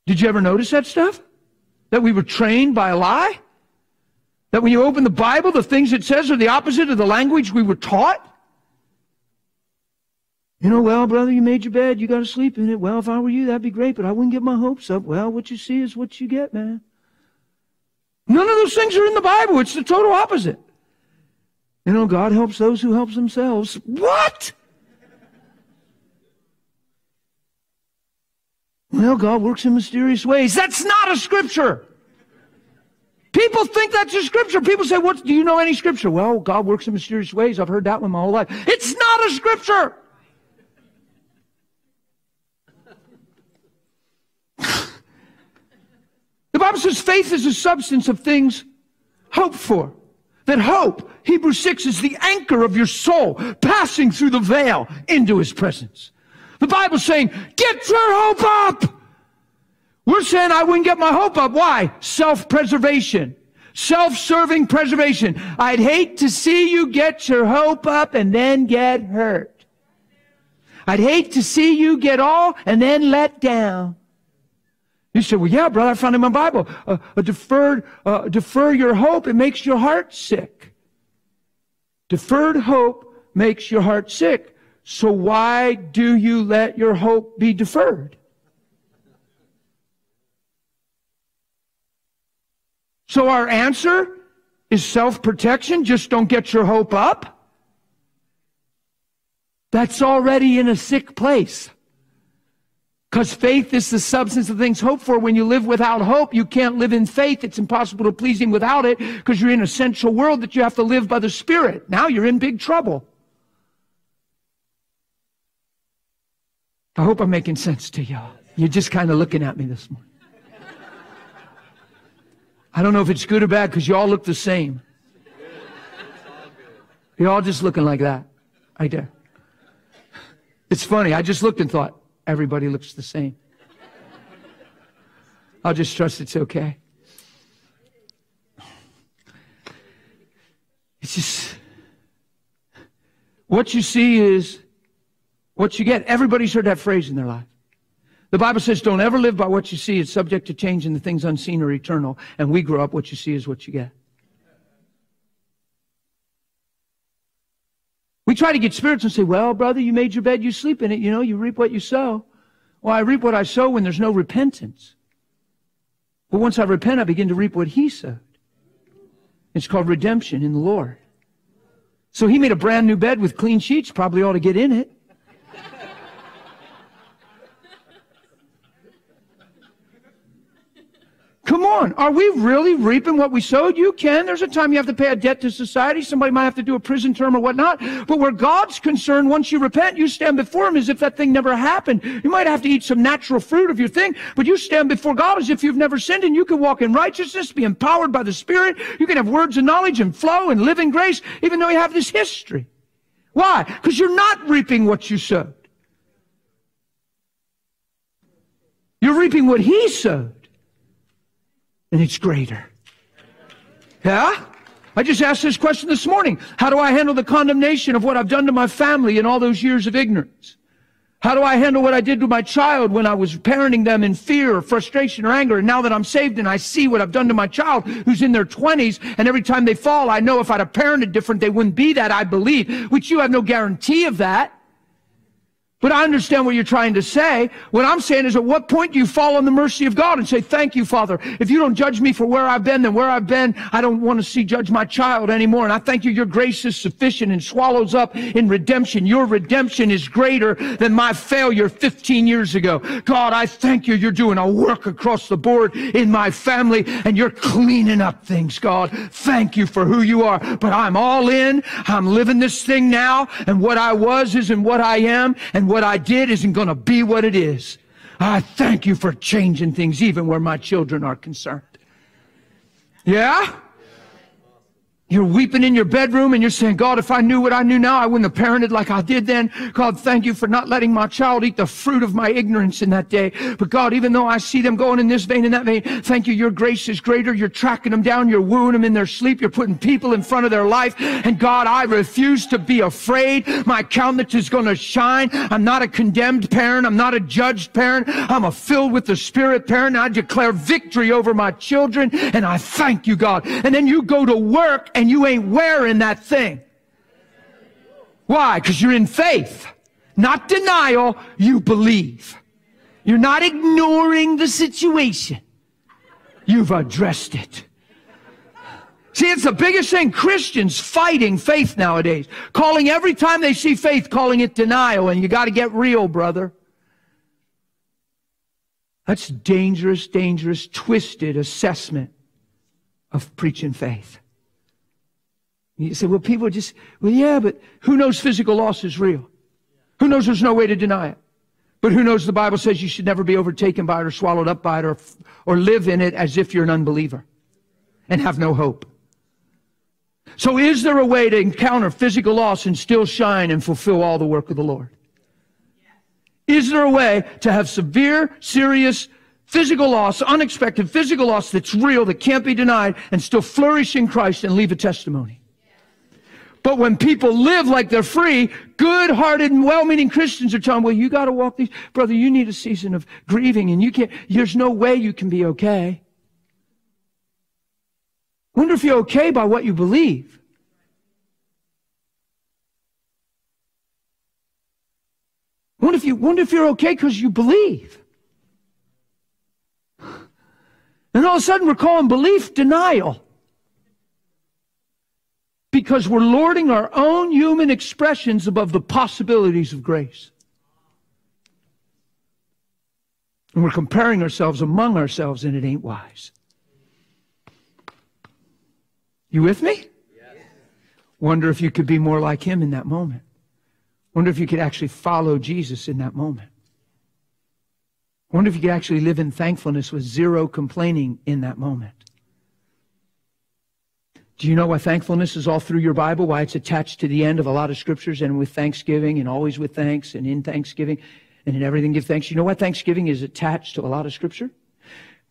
Did you ever notice that stuff? That we were trained by a lie? That when you open the Bible, the things it says are the opposite of the language we were taught? You know, well, brother, you made your bed, you got to sleep in it. Well, if I were you, that'd be great, but I wouldn't get my hopes up. Well, what you see is what you get, man. None of those things are in the Bible. It's the total opposite. You know, God helps those who help themselves. What? Well, God works in mysterious ways. That's not a scripture. People think that's a scripture. People say, what, do you know any scripture? Well, God works in mysterious ways. I've heard that one my whole life. It's not a scripture. the Bible says faith is a substance of things hoped for. That hope, Hebrews 6, is the anchor of your soul passing through the veil into his presence. The Bible's saying, get your hope up. We're saying I wouldn't get my hope up. Why? Self-preservation. Self-serving preservation. I'd hate to see you get your hope up and then get hurt. I'd hate to see you get all and then let down. You say, well, yeah, brother, I found in my Bible, uh, a deferred, uh, defer your hope, it makes your heart sick. Deferred hope makes your heart sick. So why do you let your hope be deferred? So our answer is self-protection. Just don't get your hope up. That's already in a sick place. Because faith is the substance of things hoped for. When you live without hope, you can't live in faith. It's impossible to please Him without it because you're in a sensual world that you have to live by the Spirit. Now you're in big trouble. I hope I'm making sense to y'all. You're just kind of looking at me this morning. I don't know if it's good or bad because you all look the same. You're all just looking like that. Right there. It's funny. I just looked and thought, everybody looks the same. I'll just trust it's okay. It's just, what you see is what you get. Everybody's heard that phrase in their life. The Bible says, don't ever live by what you see. It's subject to change, and the things unseen are eternal. And we grow up, what you see is what you get. We try to get spirits and say, well, brother, you made your bed, you sleep in it. You know, you reap what you sow. Well, I reap what I sow when there's no repentance. But once I repent, I begin to reap what he sowed. It's called redemption in the Lord. So he made a brand new bed with clean sheets, probably ought to get in it. Come on. Are we really reaping what we sowed? You can. There's a time you have to pay a debt to society. Somebody might have to do a prison term or whatnot. But where God's concerned, once you repent, you stand before Him as if that thing never happened. You might have to eat some natural fruit of your thing, but you stand before God as if you've never sinned and you can walk in righteousness, be empowered by the Spirit. You can have words of knowledge and flow and live in grace, even though you have this history. Why? Because you're not reaping what you sowed. You're reaping what He sowed and it's greater. Yeah? I just asked this question this morning. How do I handle the condemnation of what I've done to my family in all those years of ignorance? How do I handle what I did to my child when I was parenting them in fear or frustration or anger? And now that I'm saved and I see what I've done to my child who's in their 20s, and every time they fall, I know if I'd have parented different, they wouldn't be that, I believe, which you have no guarantee of that. But I understand what you're trying to say. What I'm saying is at what point do you fall on the mercy of God and say, thank you, Father. If you don't judge me for where I've been, then where I've been, I don't want to see judge my child anymore. And I thank you, your grace is sufficient and swallows up in redemption. Your redemption is greater than my failure 15 years ago. God, I thank you. You're doing a work across the board in my family and you're cleaning up things, God. Thank you for who you are. But I'm all in. I'm living this thing now. And what I was isn't what I am. And what I did isn't going to be what it is. I thank you for changing things even where my children are concerned. Yeah? You're weeping in your bedroom and you're saying, God, if I knew what I knew now, I wouldn't have parented like I did then. God, thank you for not letting my child eat the fruit of my ignorance in that day. But God, even though I see them going in this vein and that vein, thank you. Your grace is greater. You're tracking them down. You're wooing them in their sleep. You're putting people in front of their life. And God, I refuse to be afraid. My countenance is going to shine. I'm not a condemned parent. I'm not a judged parent. I'm a filled with the Spirit parent. I declare victory over my children. And I thank you, God. And then you go to work and you ain't wearing that thing. Why? Because you're in faith, not denial. You believe. You're not ignoring the situation. You've addressed it. See, it's the biggest thing. Christians fighting faith nowadays. Calling every time they see faith, calling it denial. And you got to get real, brother. That's dangerous, dangerous, twisted assessment of preaching faith. You say, well, people just, well, yeah, but who knows physical loss is real? Who knows there's no way to deny it? But who knows the Bible says you should never be overtaken by it or swallowed up by it or, or live in it as if you're an unbeliever and have no hope. So is there a way to encounter physical loss and still shine and fulfill all the work of the Lord? Is there a way to have severe, serious physical loss, unexpected physical loss that's real, that can't be denied, and still flourish in Christ and leave a testimony? But when people live like they're free, good-hearted and well-meaning Christians are telling, well, you got to walk these, brother, you need a season of grieving and you can't, there's no way you can be okay. Wonder if you're okay by what you believe. Wonder if you, wonder if you're okay because you believe. And all of a sudden we're calling belief denial because we're lording our own human expressions above the possibilities of grace. And we're comparing ourselves among ourselves, and it ain't wise. You with me? Wonder if you could be more like him in that moment. Wonder if you could actually follow Jesus in that moment. Wonder if you could actually live in thankfulness with zero complaining in that moment. Do you know why thankfulness is all through your Bible? Why it's attached to the end of a lot of scriptures and with thanksgiving and always with thanks and in thanksgiving and in everything give thanks. You know why thanksgiving is attached to a lot of scripture?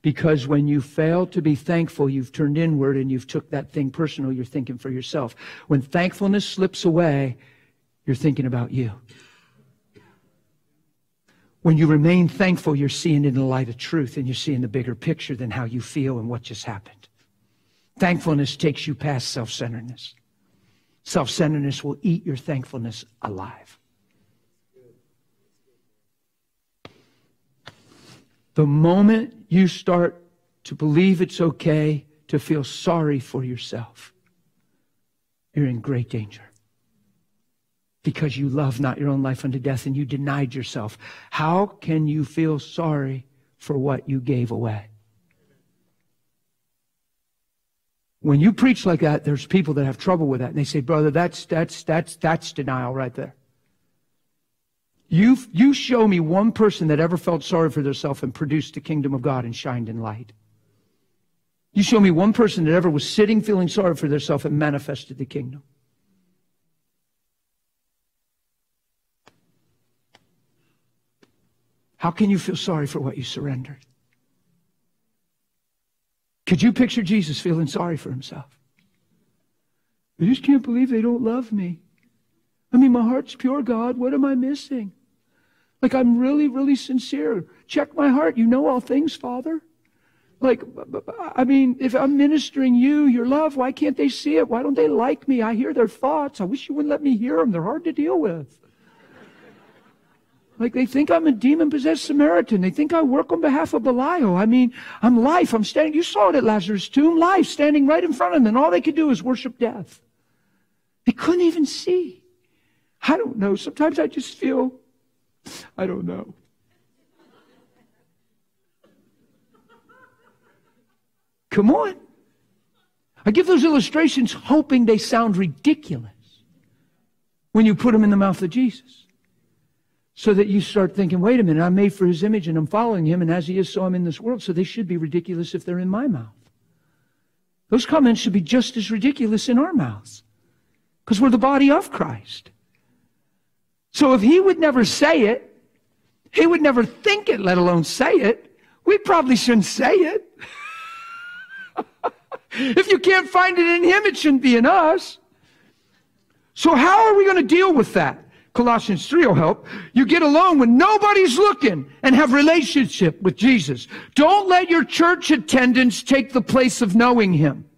Because when you fail to be thankful, you've turned inward and you've took that thing personal. You're thinking for yourself. When thankfulness slips away, you're thinking about you. When you remain thankful, you're seeing in the light of truth and you're seeing the bigger picture than how you feel and what just happened. Thankfulness takes you past self centeredness. Self centeredness will eat your thankfulness alive. The moment you start to believe it's okay to feel sorry for yourself, you're in great danger. Because you love not your own life unto death and you denied yourself. How can you feel sorry for what you gave away? When you preach like that, there's people that have trouble with that. And they say, brother, that's, that's, that's, that's denial right there. You, you show me one person that ever felt sorry for themselves and produced the kingdom of God and shined in light. You show me one person that ever was sitting feeling sorry for themselves and manifested the kingdom. How can you feel sorry for what you surrendered? Could you picture Jesus feeling sorry for himself? I just can't believe they don't love me. I mean, my heart's pure, God. What am I missing? Like, I'm really, really sincere. Check my heart. You know all things, Father. Like, I mean, if I'm ministering you, your love, why can't they see it? Why don't they like me? I hear their thoughts. I wish you wouldn't let me hear them. They're hard to deal with. Like they think I'm a demon possessed Samaritan. They think I work on behalf of Belial. I mean, I'm life. I'm standing. You saw it at Lazarus' tomb, life standing right in front of them. And all they could do is worship death. They couldn't even see. I don't know. Sometimes I just feel, I don't know. Come on. I give those illustrations hoping they sound ridiculous when you put them in the mouth of Jesus so that you start thinking, wait a minute, I'm made for his image and I'm following him, and as he is, so I'm in this world, so they should be ridiculous if they're in my mouth. those comments should be just as ridiculous in our mouths because we're the body of Christ. So if he would never say it, he would never think it, let alone say it, we probably shouldn't say it. if you can't find it in him, it shouldn't be in us. So how are we going to deal with that? Colossians 3 will help. You get alone when nobody's looking and have relationship with Jesus. Don't let your church attendance take the place of knowing him.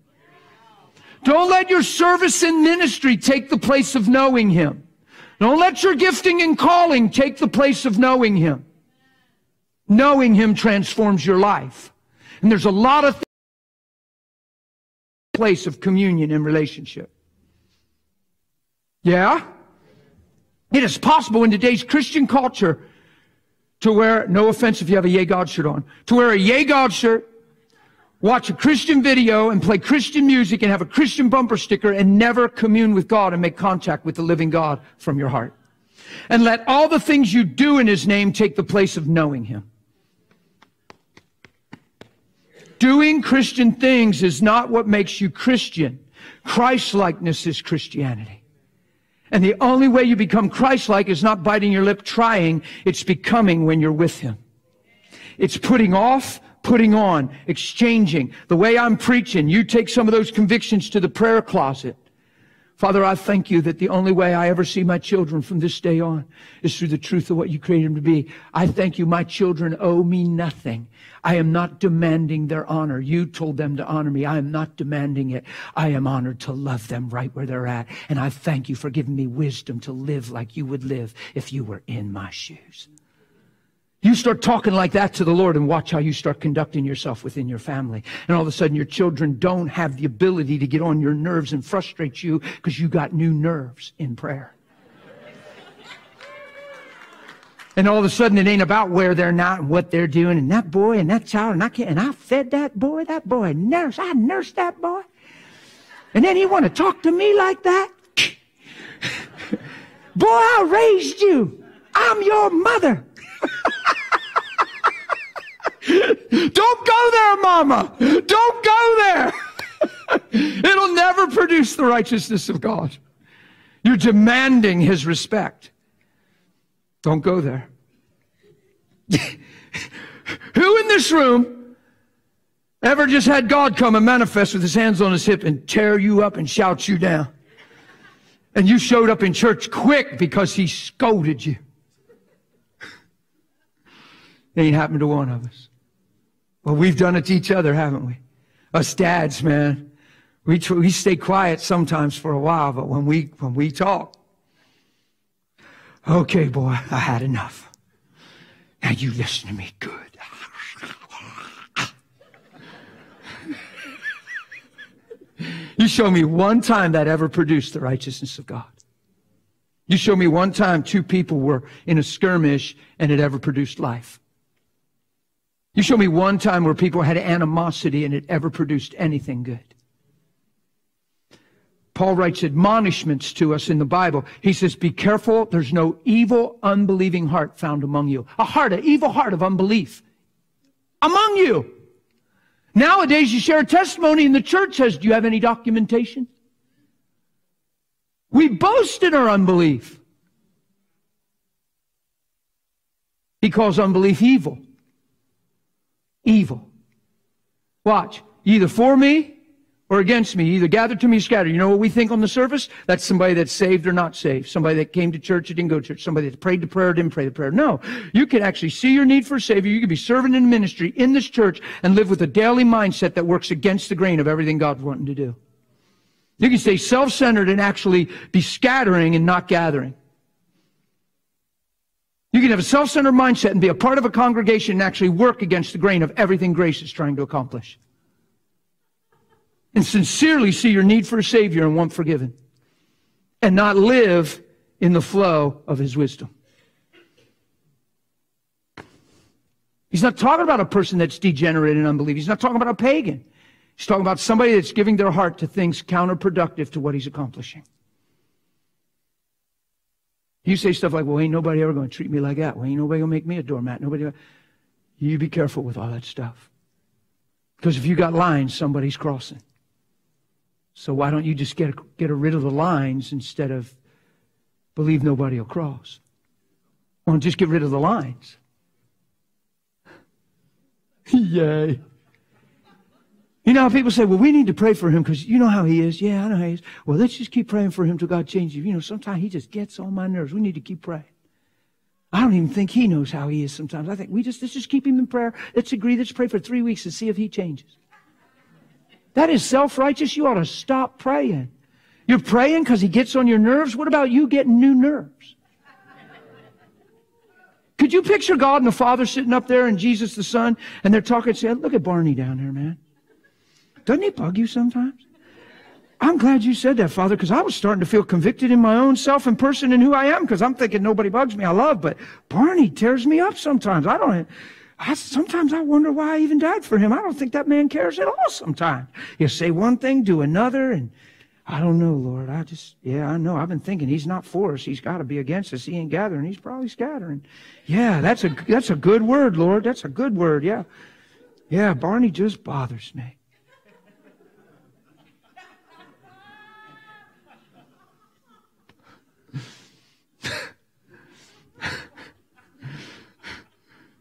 Don't let your service in ministry take the place of knowing him. Don't let your gifting and calling take the place of knowing him. Knowing him transforms your life. And there's a lot of place of communion and relationship. Yeah? It is possible in today's Christian culture to wear, no offense if you have a Yay God shirt on, to wear a Yay God shirt, watch a Christian video and play Christian music and have a Christian bumper sticker and never commune with God and make contact with the living God from your heart. And let all the things you do in His name take the place of knowing Him. Doing Christian things is not what makes you Christian. Christ-likeness is Christianity. And the only way you become Christ-like is not biting your lip trying, it's becoming when you're with Him. It's putting off, putting on, exchanging. The way I'm preaching, you take some of those convictions to the prayer closet. Father, I thank you that the only way I ever see my children from this day on is through the truth of what you created them to be. I thank you my children owe me nothing. I am not demanding their honor. You told them to honor me. I am not demanding it. I am honored to love them right where they're at. And I thank you for giving me wisdom to live like you would live if you were in my shoes. You start talking like that to the Lord and watch how you start conducting yourself within your family. And all of a sudden your children don't have the ability to get on your nerves and frustrate you because you got new nerves in prayer. And all of a sudden it ain't about where they're not and what they're doing and that boy and that child and I can't, and I fed that boy, that boy nursed, I nursed that boy. And then he want to talk to me like that? boy, I raised you. I'm your mother. Don't go there, mama. Don't go there. It'll never produce the righteousness of God. You're demanding his respect. Don't go there. Who in this room ever just had God come and manifest with his hands on his hip and tear you up and shout you down? And you showed up in church quick because he scolded you. It ain't happened to one of us. Well, we've done it to each other, haven't we? Us dads, man. We, we stay quiet sometimes for a while, but when we, when we talk, okay, boy, I had enough. Now you listen to me good. you show me one time that ever produced the righteousness of God. You show me one time two people were in a skirmish and it ever produced life. You show me one time where people had animosity and it ever produced anything good. Paul writes admonishments to us in the Bible. He says, be careful. There's no evil, unbelieving heart found among you. A heart, an evil heart of unbelief among you. Nowadays, you share a testimony and the church says, do you have any documentation? We boast in our unbelief. He calls unbelief evil evil. Watch. Either for me or against me. Either gather to me or scatter. You know what we think on the surface? That's somebody that's saved or not saved. Somebody that came to church or didn't go to church. Somebody that prayed the prayer or didn't pray the prayer. No. You could actually see your need for a Savior. You could be serving in ministry in this church and live with a daily mindset that works against the grain of everything God's wanting to do. You can stay self-centered and actually be scattering and not gathering. You can have a self-centered mindset and be a part of a congregation and actually work against the grain of everything grace is trying to accomplish. And sincerely see your need for a Savior and want forgiven. And not live in the flow of His wisdom. He's not talking about a person that's degenerate and unbelieving. He's not talking about a pagan. He's talking about somebody that's giving their heart to things counterproductive to what he's accomplishing. You say stuff like, well, ain't nobody ever going to treat me like that. Well, ain't nobody going to make me a doormat. Nobody. You be careful with all that stuff. Because if you got lines, somebody's crossing. So why don't you just get, get rid of the lines instead of believe nobody will cross? Don't just get rid of the lines? Yay. You know people say, well, we need to pray for him because you know how he is. Yeah, I know how he is. Well, let's just keep praying for him till God changes him. You know, sometimes he just gets on my nerves. We need to keep praying. I don't even think he knows how he is sometimes. I think we just, let's just keep him in prayer. Let's agree. Let's pray for three weeks and see if he changes. That is self-righteous. You ought to stop praying. You're praying because he gets on your nerves. What about you getting new nerves? Could you picture God and the Father sitting up there and Jesus the Son and they're talking saying, look at Barney down there, man. Doesn't he bug you sometimes? I'm glad you said that, Father, because I was starting to feel convicted in my own self and person and who I am, because I'm thinking nobody bugs me. I love, but Barney tears me up sometimes. I don't. I, sometimes I wonder why I even died for him. I don't think that man cares at all. Sometimes you say one thing, do another, and I don't know, Lord. I just, yeah, I know. I've been thinking he's not for us. He's got to be against us. He ain't gathering. He's probably scattering. Yeah, that's a that's a good word, Lord. That's a good word. Yeah, yeah. Barney just bothers me.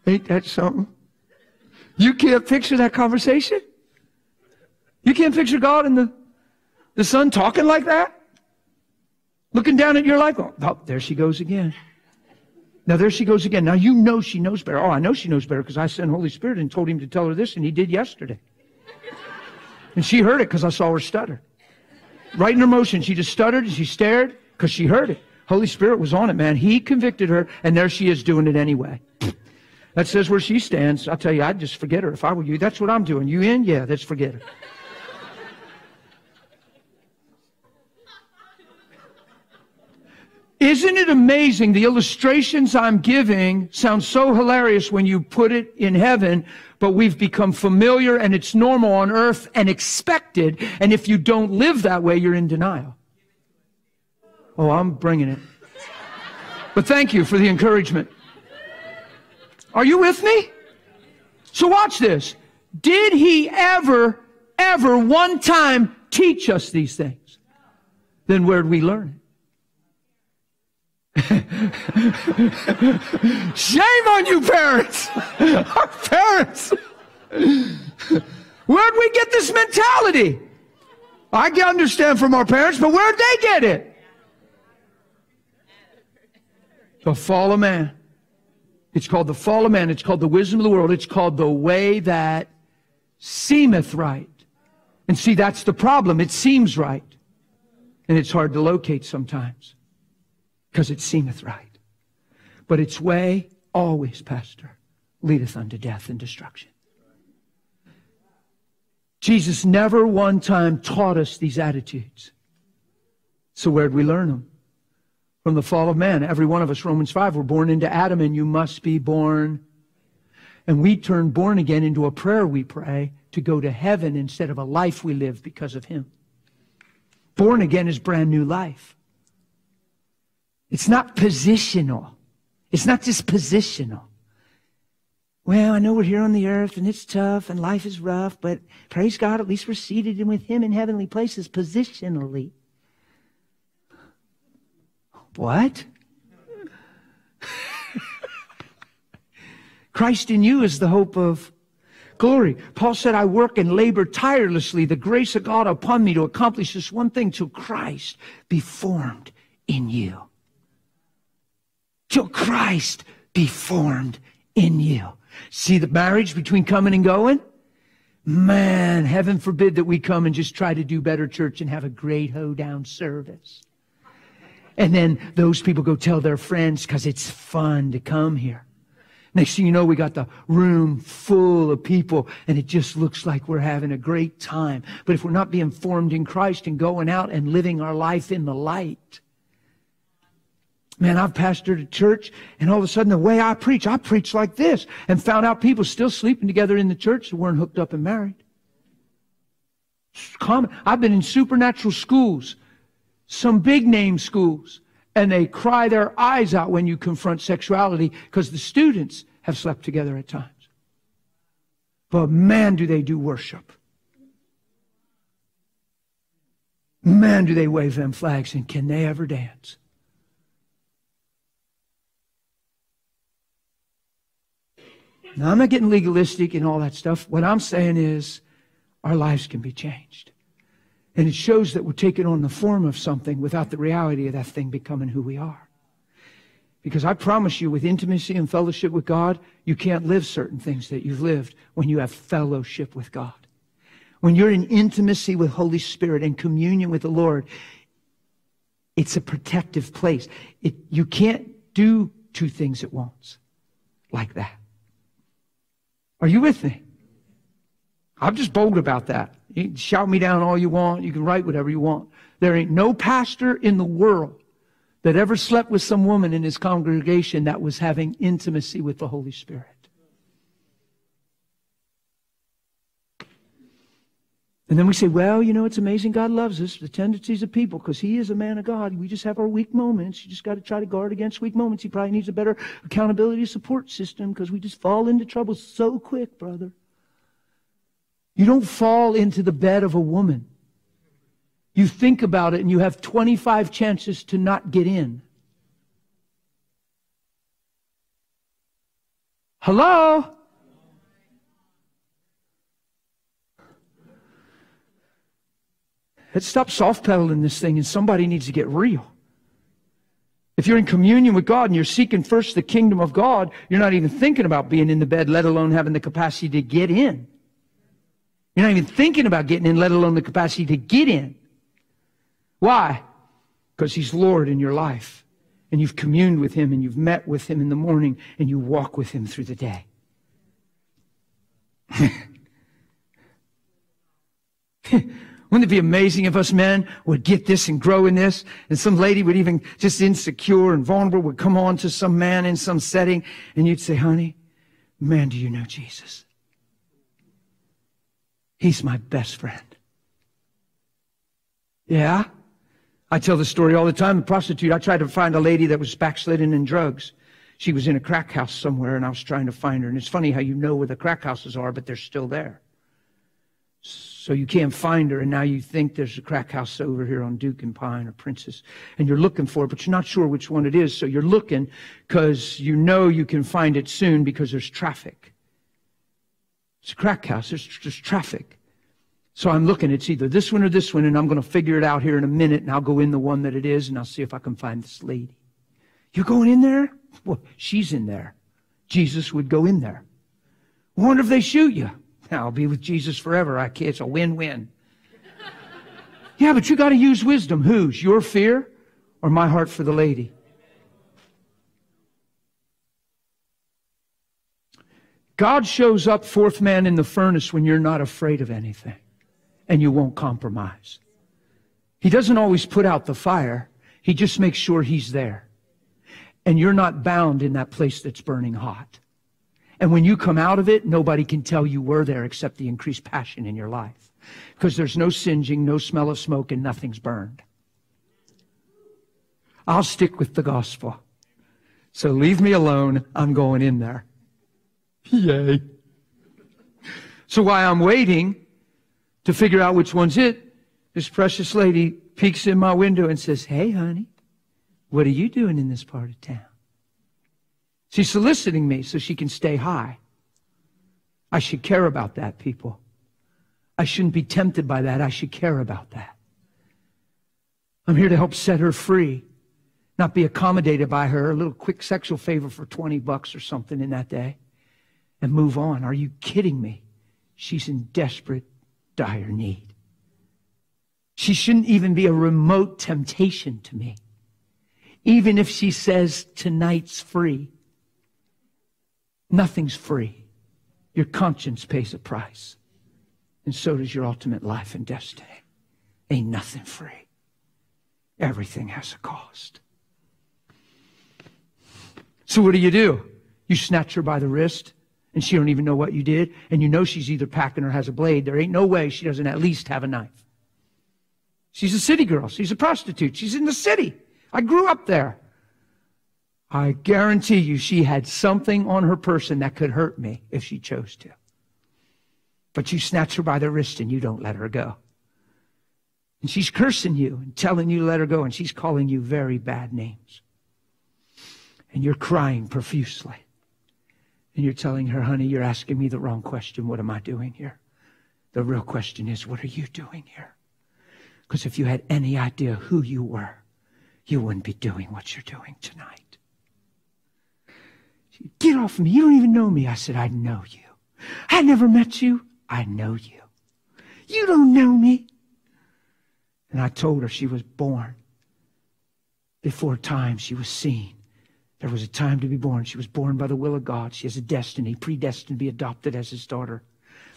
Ain't that something? You can't picture that conversation? You can't picture God and the, the Son talking like that? Looking down at your life, oh, oh, there she goes again. Now there she goes again. Now you know she knows better. Oh, I know she knows better because I sent Holy Spirit and told him to tell her this, and he did yesterday. And she heard it because I saw her stutter. Right in her motion, she just stuttered and she stared because she heard it. Holy Spirit was on it, man. He convicted her, and there she is doing it anyway. That says where she stands. I'll tell you, I'd just forget her if I were you. That's what I'm doing. You in? Yeah, let's forget her. Isn't it amazing? The illustrations I'm giving sound so hilarious when you put it in heaven, but we've become familiar and it's normal on earth and expected. And if you don't live that way, you're in denial. Oh, I'm bringing it. But thank you for the encouragement. Are you with me? So watch this. Did he ever, ever one time teach us these things? Then where'd we learn it? Shame on you parents! Our parents! Where'd we get this mentality? I can understand from our parents, but where'd they get it? The fall of man. It's called the fall of man. It's called the wisdom of the world. It's called the way that seemeth right. And see, that's the problem. It seems right. And it's hard to locate sometimes because it seemeth right. But its way always, Pastor, leadeth unto death and destruction. Jesus never one time taught us these attitudes. So where'd we learn them? From the fall of man. Every one of us, Romans 5, were born into Adam and you must be born. And we turn born again into a prayer we pray to go to heaven instead of a life we live because of him. Born again is brand new life. It's not positional. It's not just positional. Well, I know we're here on the earth and it's tough and life is rough, but praise God, at least we're seated with Him in heavenly places positionally. What? Christ in you is the hope of glory. Paul said, I work and labor tirelessly, the grace of God upon me to accomplish this one thing, till Christ be formed in you. Till Christ be formed in you. See the marriage between coming and going? Man, heaven forbid that we come and just try to do better church and have a great hoedown service. And then those people go tell their friends because it's fun to come here. Next thing you know, we got the room full of people and it just looks like we're having a great time. But if we're not being formed in Christ and going out and living our life in the light, Man, I've pastored a church and all of a sudden the way I preach, I preach like this and found out people still sleeping together in the church that weren't hooked up and married. It's common. I've been in supernatural schools some big name schools, and they cry their eyes out when you confront sexuality because the students have slept together at times. But man, do they do worship. Man, do they wave them flags, and can they ever dance? Now, I'm not getting legalistic and all that stuff. What I'm saying is our lives can be changed. And it shows that we're taking on the form of something without the reality of that thing becoming who we are. Because I promise you, with intimacy and fellowship with God, you can't live certain things that you've lived when you have fellowship with God. When you're in intimacy with Holy Spirit and communion with the Lord, it's a protective place. It, you can't do two things at once like that. Are you with me? I'm just bold about that. You can shout me down all you want. You can write whatever you want. There ain't no pastor in the world that ever slept with some woman in his congregation that was having intimacy with the Holy Spirit. And then we say, well, you know, it's amazing God loves us, the tendencies of people, because He is a man of God. We just have our weak moments. You just got to try to guard against weak moments. He probably needs a better accountability support system because we just fall into trouble so quick, brother. You don't fall into the bed of a woman. You think about it and you have 25 chances to not get in. Hello? Let's stop soft pedaling this thing and somebody needs to get real. If you're in communion with God and you're seeking first the kingdom of God, you're not even thinking about being in the bed, let alone having the capacity to get in. You're not even thinking about getting in, let alone the capacity to get in. Why? Because He's Lord in your life. And you've communed with Him and you've met with Him in the morning and you walk with Him through the day. Wouldn't it be amazing if us men would get this and grow in this? And some lady would even just insecure and vulnerable would come on to some man in some setting and you'd say, honey, man, do you know Jesus? He's my best friend. Yeah? I tell the story all the time. A prostitute, I tried to find a lady that was backslidden in drugs. She was in a crack house somewhere, and I was trying to find her. And it's funny how you know where the crack houses are, but they're still there. So you can't find her, and now you think there's a crack house over here on Duke and Pine or Princess, and you're looking for it, but you're not sure which one it is. So you're looking because you know you can find it soon because there's traffic. It's a crack house. There's, there's traffic. So I'm looking, it's either this one or this one, and I'm going to figure it out here in a minute, and I'll go in the one that it is, and I'll see if I can find this lady. You're going in there? Well, she's in there. Jesus would go in there. Wonder if they shoot you. I'll be with Jesus forever. I can't. It's a win-win. yeah, but you got to use wisdom. Whose? Your fear or my heart for the lady? God shows up fourth man in the furnace when you're not afraid of anything and you won't compromise. He doesn't always put out the fire. He just makes sure he's there. And you're not bound in that place that's burning hot. And when you come out of it, nobody can tell you were there except the increased passion in your life. Because there's no singeing, no smell of smoke, and nothing's burned. I'll stick with the gospel. So leave me alone. I'm going in there. Yay. So while I'm waiting, to figure out which one's it, this precious lady peeks in my window and says, Hey, honey, what are you doing in this part of town? She's soliciting me so she can stay high. I should care about that, people. I shouldn't be tempted by that. I should care about that. I'm here to help set her free, not be accommodated by her, a little quick sexual favor for 20 bucks or something in that day, and move on. Are you kidding me? She's in desperate dire need. She shouldn't even be a remote temptation to me. Even if she says tonight's free, nothing's free. Your conscience pays a price. And so does your ultimate life and destiny. Ain't nothing free. Everything has a cost. So what do you do? You snatch her by the wrist and she don't even know what you did, and you know she's either packing or has a blade, there ain't no way she doesn't at least have a knife. She's a city girl. She's a prostitute. She's in the city. I grew up there. I guarantee you she had something on her person that could hurt me if she chose to. But you snatch her by the wrist and you don't let her go. And she's cursing you and telling you to let her go, and she's calling you very bad names. And you're crying profusely. And you're telling her, honey, you're asking me the wrong question. What am I doing here? The real question is, what are you doing here? Because if you had any idea who you were, you wouldn't be doing what you're doing tonight. Get off me. You don't even know me. I said, I know you. I never met you. I know you. You don't know me. And I told her she was born before time she was seen. There was a time to be born. She was born by the will of God. She has a destiny, predestined to be adopted as his daughter.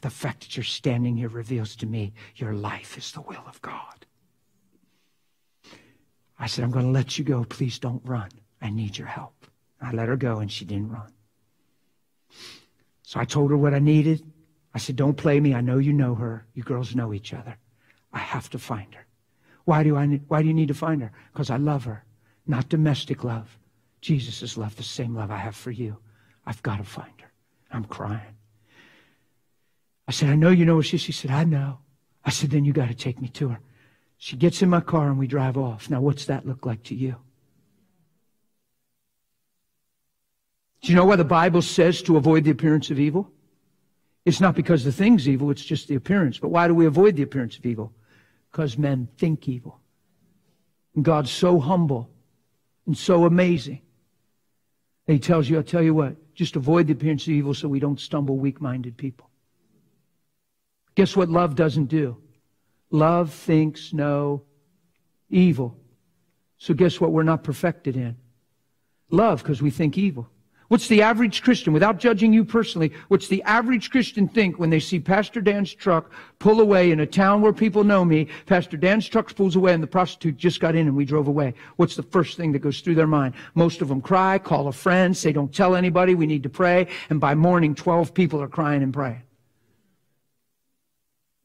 The fact that you're standing here reveals to me your life is the will of God. I said, I'm going to let you go. Please don't run. I need your help. I let her go, and she didn't run. So I told her what I needed. I said, Don't play me. I know you know her. You girls know each other. I have to find her. Why do, I, why do you need to find her? Because I love her. Not domestic love. Jesus' love, the same love I have for you. I've got to find her. I'm crying. I said, I know you know where she is. She said, I know. I said, then you got to take me to her. She gets in my car and we drive off. Now, what's that look like to you? Do you know why the Bible says to avoid the appearance of evil? It's not because the thing's evil, it's just the appearance. But why do we avoid the appearance of evil? Because men think evil. And God's so humble and so amazing. He tells you, I'll tell you what, just avoid the appearance of evil so we don't stumble weak minded people. Guess what love doesn't do? Love thinks no evil. So guess what we're not perfected in? Love, because we think evil. What's the average Christian, without judging you personally, what's the average Christian think when they see Pastor Dan's truck pull away in a town where people know me? Pastor Dan's truck pulls away and the prostitute just got in and we drove away. What's the first thing that goes through their mind? Most of them cry, call a friend, say don't tell anybody, we need to pray. And by morning, 12 people are crying and praying.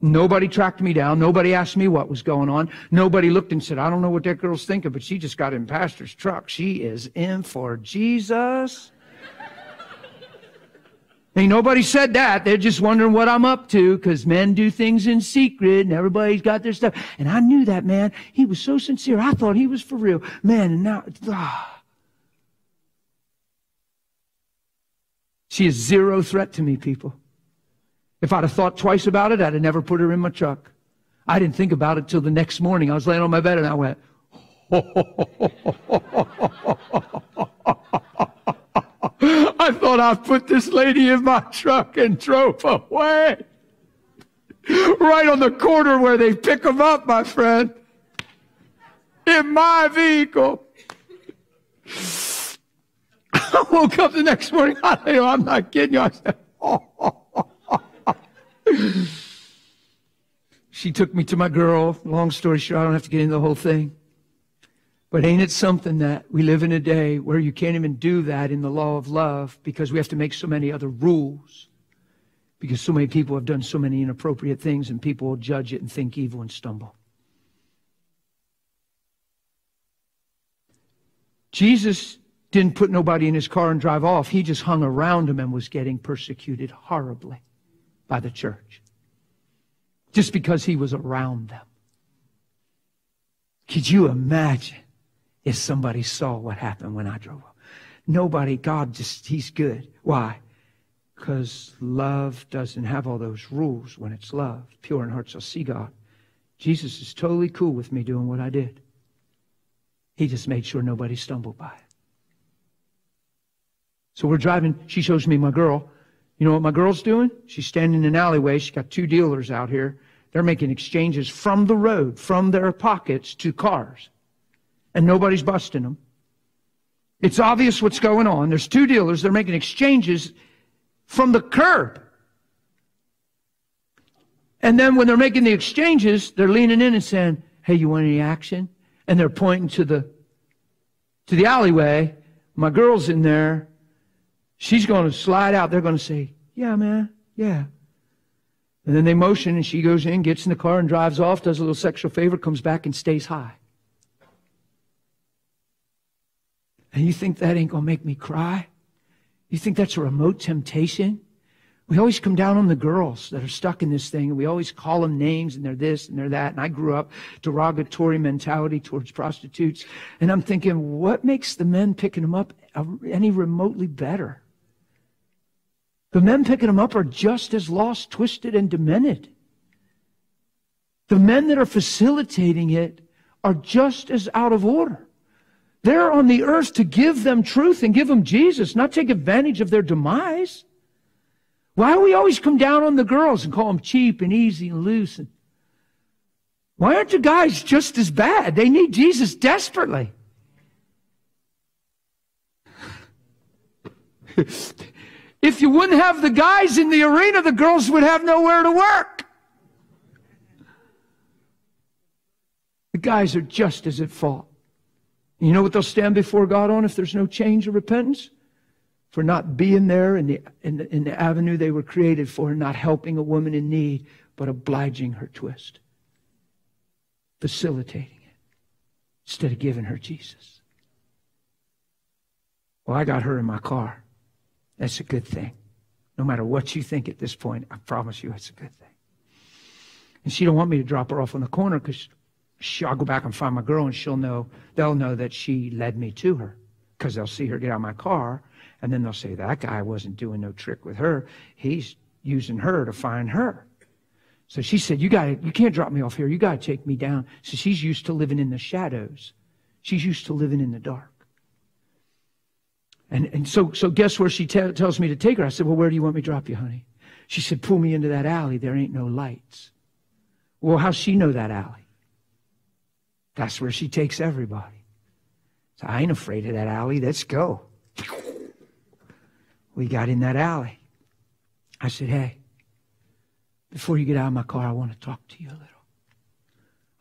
Nobody tracked me down. Nobody asked me what was going on. Nobody looked and said, I don't know what that girl's thinking, but she just got in pastor's truck. She is in for Jesus. Ain't nobody said that. They're just wondering what I'm up to because men do things in secret and everybody's got their stuff. And I knew that man. He was so sincere. I thought he was for real. Man, and now, ah. She is zero threat to me, people. If I'd have thought twice about it, I'd have never put her in my truck. I didn't think about it till the next morning. I was laying on my bed and I went, I thought I'd put this lady in my truck and drove away. Right on the corner where they pick them up, my friend. In my vehicle. I woke up the next morning. I'm not kidding you. I said, oh. she took me to my girl. Long story short, I don't have to get into the whole thing. But ain't it something that we live in a day where you can't even do that in the law of love because we have to make so many other rules? Because so many people have done so many inappropriate things and people will judge it and think evil and stumble. Jesus didn't put nobody in his car and drive off. He just hung around him and was getting persecuted horribly by the church just because he was around them. Could you imagine if somebody saw what happened when I drove up? Nobody, God just, he's good. Why? Because love doesn't have all those rules when it's love. Pure in heart shall see God. Jesus is totally cool with me doing what I did. He just made sure nobody stumbled by it. So we're driving. She shows me my girl. You know what my girl's doing? She's standing in an alleyway. She's got two dealers out here. They're making exchanges from the road, from their pockets to cars. And nobody's busting them. It's obvious what's going on. There's two dealers. They're making exchanges from the curb. And then when they're making the exchanges, they're leaning in and saying, Hey, you want any action? And they're pointing to the, to the alleyway. My girl's in there. She's going to slide out. They're going to say, Yeah, man. Yeah. And then they motion and she goes in, gets in the car and drives off, does a little sexual favor, comes back and stays high. And you think that ain't going to make me cry? You think that's a remote temptation? We always come down on the girls that are stuck in this thing, and we always call them names, and they're this and they're that. And I grew up derogatory mentality towards prostitutes, and I'm thinking, what makes the men picking them up any remotely better? The men picking them up are just as lost, twisted, and demented. The men that are facilitating it are just as out of order. They're on the earth to give them truth and give them Jesus, not take advantage of their demise. Why do we always come down on the girls and call them cheap and easy and loose? And why aren't the guys just as bad? They need Jesus desperately. if you wouldn't have the guys in the arena, the girls would have nowhere to work. The guys are just as at fault. You know what they'll stand before God on if there's no change or repentance? For not being there in the, in the, in the avenue they were created for, and not helping a woman in need, but obliging her twist, facilitating it, instead of giving her Jesus. Well, I got her in my car. That's a good thing. No matter what you think at this point, I promise you it's a good thing. And she don't want me to drop her off on the corner because I'll go back and find my girl and she'll know, they'll know that she led me to her because they'll see her get out of my car and then they'll say, that guy wasn't doing no trick with her. He's using her to find her. So she said, you got you can't drop me off here. You got to take me down. So she's used to living in the shadows. She's used to living in the dark. And, and so, so guess where she tells me to take her? I said, well, where do you want me to drop you, honey? She said, pull me into that alley. There ain't no lights. Well, how's she know that alley? That's where she takes everybody. So I ain't afraid of that alley. Let's go. We got in that alley. I said, Hey, before you get out of my car, I want to talk to you a little.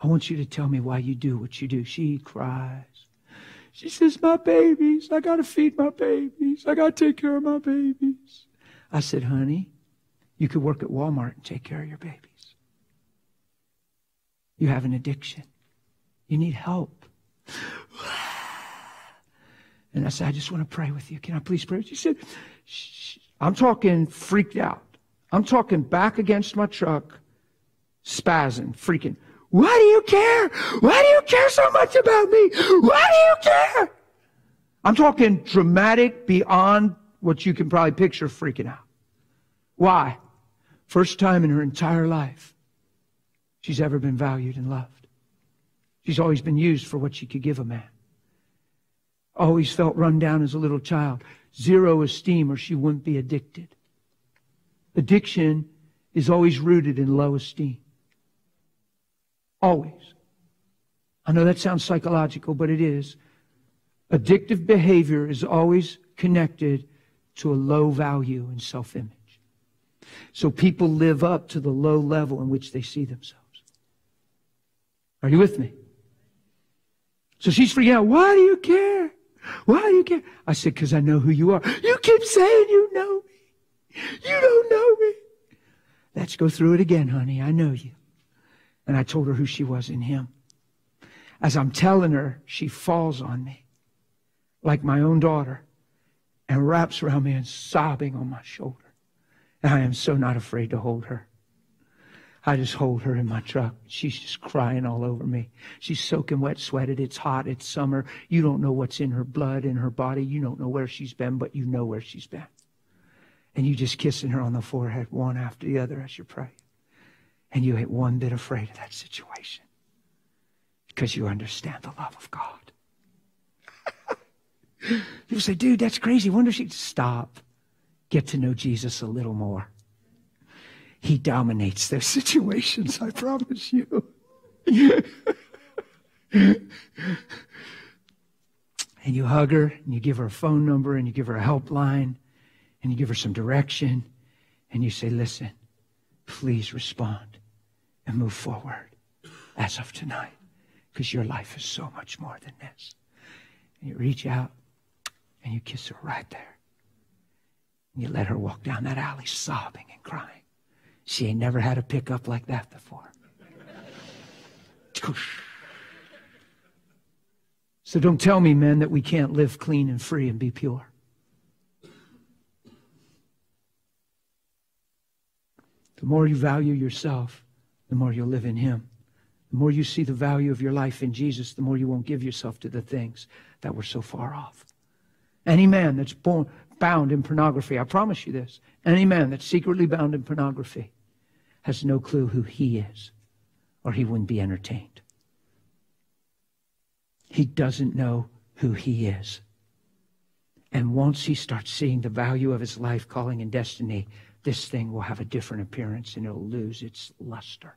I want you to tell me why you do what you do. She cries. She says, My babies. I got to feed my babies. I got to take care of my babies. I said, Honey, you could work at Walmart and take care of your babies. You have an addiction. You need help. And I said, I just want to pray with you. Can I please pray? She said, I'm talking freaked out. I'm talking back against my truck, spazzing, freaking. Why do you care? Why do you care so much about me? Why do you care? I'm talking dramatic beyond what you can probably picture freaking out. Why? First time in her entire life she's ever been valued and loved. She's always been used for what she could give a man. Always felt run down as a little child. Zero esteem or she wouldn't be addicted. Addiction is always rooted in low esteem. Always. I know that sounds psychological, but it is. Addictive behavior is always connected to a low value and self image. So people live up to the low level in which they see themselves. Are you with me? So she's freaking out. Why do you care? Why do you care? I said, because I know who you are. You keep saying you know me. You don't know me. Let's go through it again, honey. I know you. And I told her who she was in him. As I'm telling her, she falls on me like my own daughter and wraps around me and sobbing on my shoulder. And I am so not afraid to hold her. I just hold her in my truck. She's just crying all over me. She's soaking wet, sweated. It's hot. It's summer. You don't know what's in her blood, in her body. You don't know where she's been, but you know where she's been. And you just kissing her on the forehead, one after the other as you pray. And you ain't one bit afraid of that situation because you understand the love of God. People say, dude, that's crazy. Wonder she stop. Get to know Jesus a little more. He dominates those situations, I promise you. and you hug her and you give her a phone number and you give her a helpline and you give her some direction and you say, listen, please respond and move forward as of tonight because your life is so much more than this. And you reach out and you kiss her right there. And you let her walk down that alley sobbing and crying. She ain't never had a pickup like that before. So don't tell me, men, that we can't live clean and free and be pure. The more you value yourself, the more you'll live in Him. The more you see the value of your life in Jesus, the more you won't give yourself to the things that were so far off. Any man that's born, bound in pornography, I promise you this, any man that's secretly bound in pornography has no clue who he is, or he wouldn't be entertained. He doesn't know who he is. And once he starts seeing the value of his life, calling, and destiny, this thing will have a different appearance and it'll lose its luster.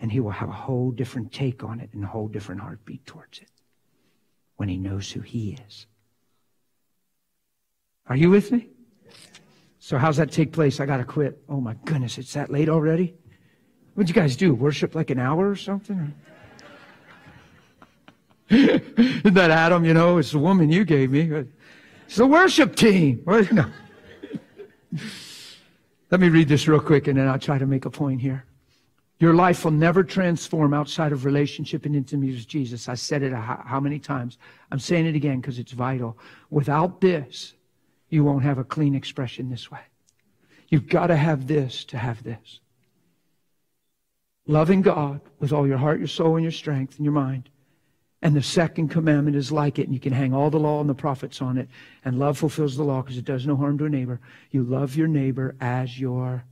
And he will have a whole different take on it and a whole different heartbeat towards it when he knows who he is. Are you with me? So how's that take place? I got to quit. Oh my goodness, it's that late already? What'd you guys do? Worship like an hour or something? Isn't that Adam? You know, it's the woman you gave me. It's the worship team. No. Let me read this real quick and then I'll try to make a point here. Your life will never transform outside of relationship and intimacy with Jesus. I said it how many times? I'm saying it again because it's vital. Without this, you won't have a clean expression this way. You've got to have this to have this. Loving God with all your heart, your soul, and your strength and your mind. And the second commandment is like it, and you can hang all the law and the prophets on it. And love fulfills the law because it does no harm to a neighbor. You love your neighbor as your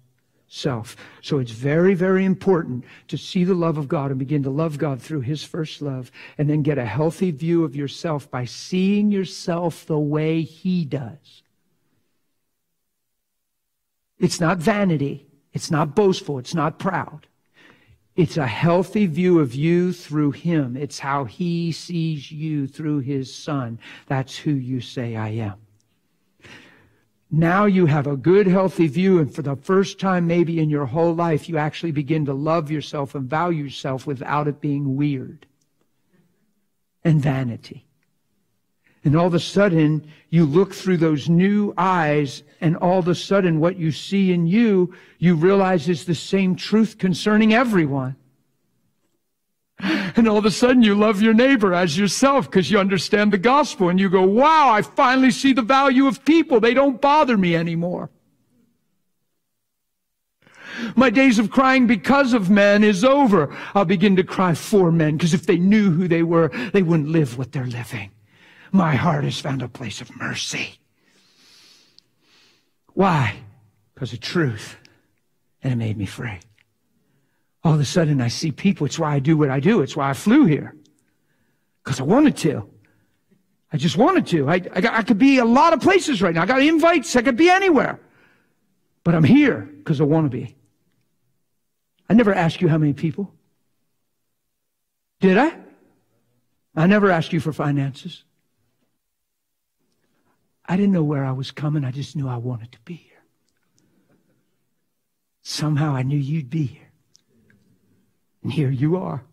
self. So it's very, very important to see the love of God and begin to love God through His first love and then get a healthy view of yourself by seeing yourself the way He does. It's not vanity. It's not boastful. It's not proud. It's a healthy view of you through Him. It's how He sees you through His Son. That's who you say I am. Now you have a good, healthy view, and for the first time maybe in your whole life, you actually begin to love yourself and value yourself without it being weird and vanity. And all of a sudden, you look through those new eyes, and all of a sudden, what you see in you, you realize is the same truth concerning everyone. And all of a sudden you love your neighbor as yourself because you understand the gospel and you go, wow, I finally see the value of people. They don't bother me anymore. My days of crying because of men is over. I'll begin to cry for men because if they knew who they were, they wouldn't live what they're living. My heart has found a place of mercy. Why? Because of truth. And it made me free all of a sudden I see people. It's why I do what I do. It's why I flew here. Because I wanted to. I just wanted to. I, I, I, could be a lot of places right now. I got invites. I could be anywhere. But I'm here because I want to be. I never asked you how many people. Did I? I never asked you for finances. I didn't know where I was coming. I just knew I wanted to be here. Somehow I knew you'd be here. And here you are.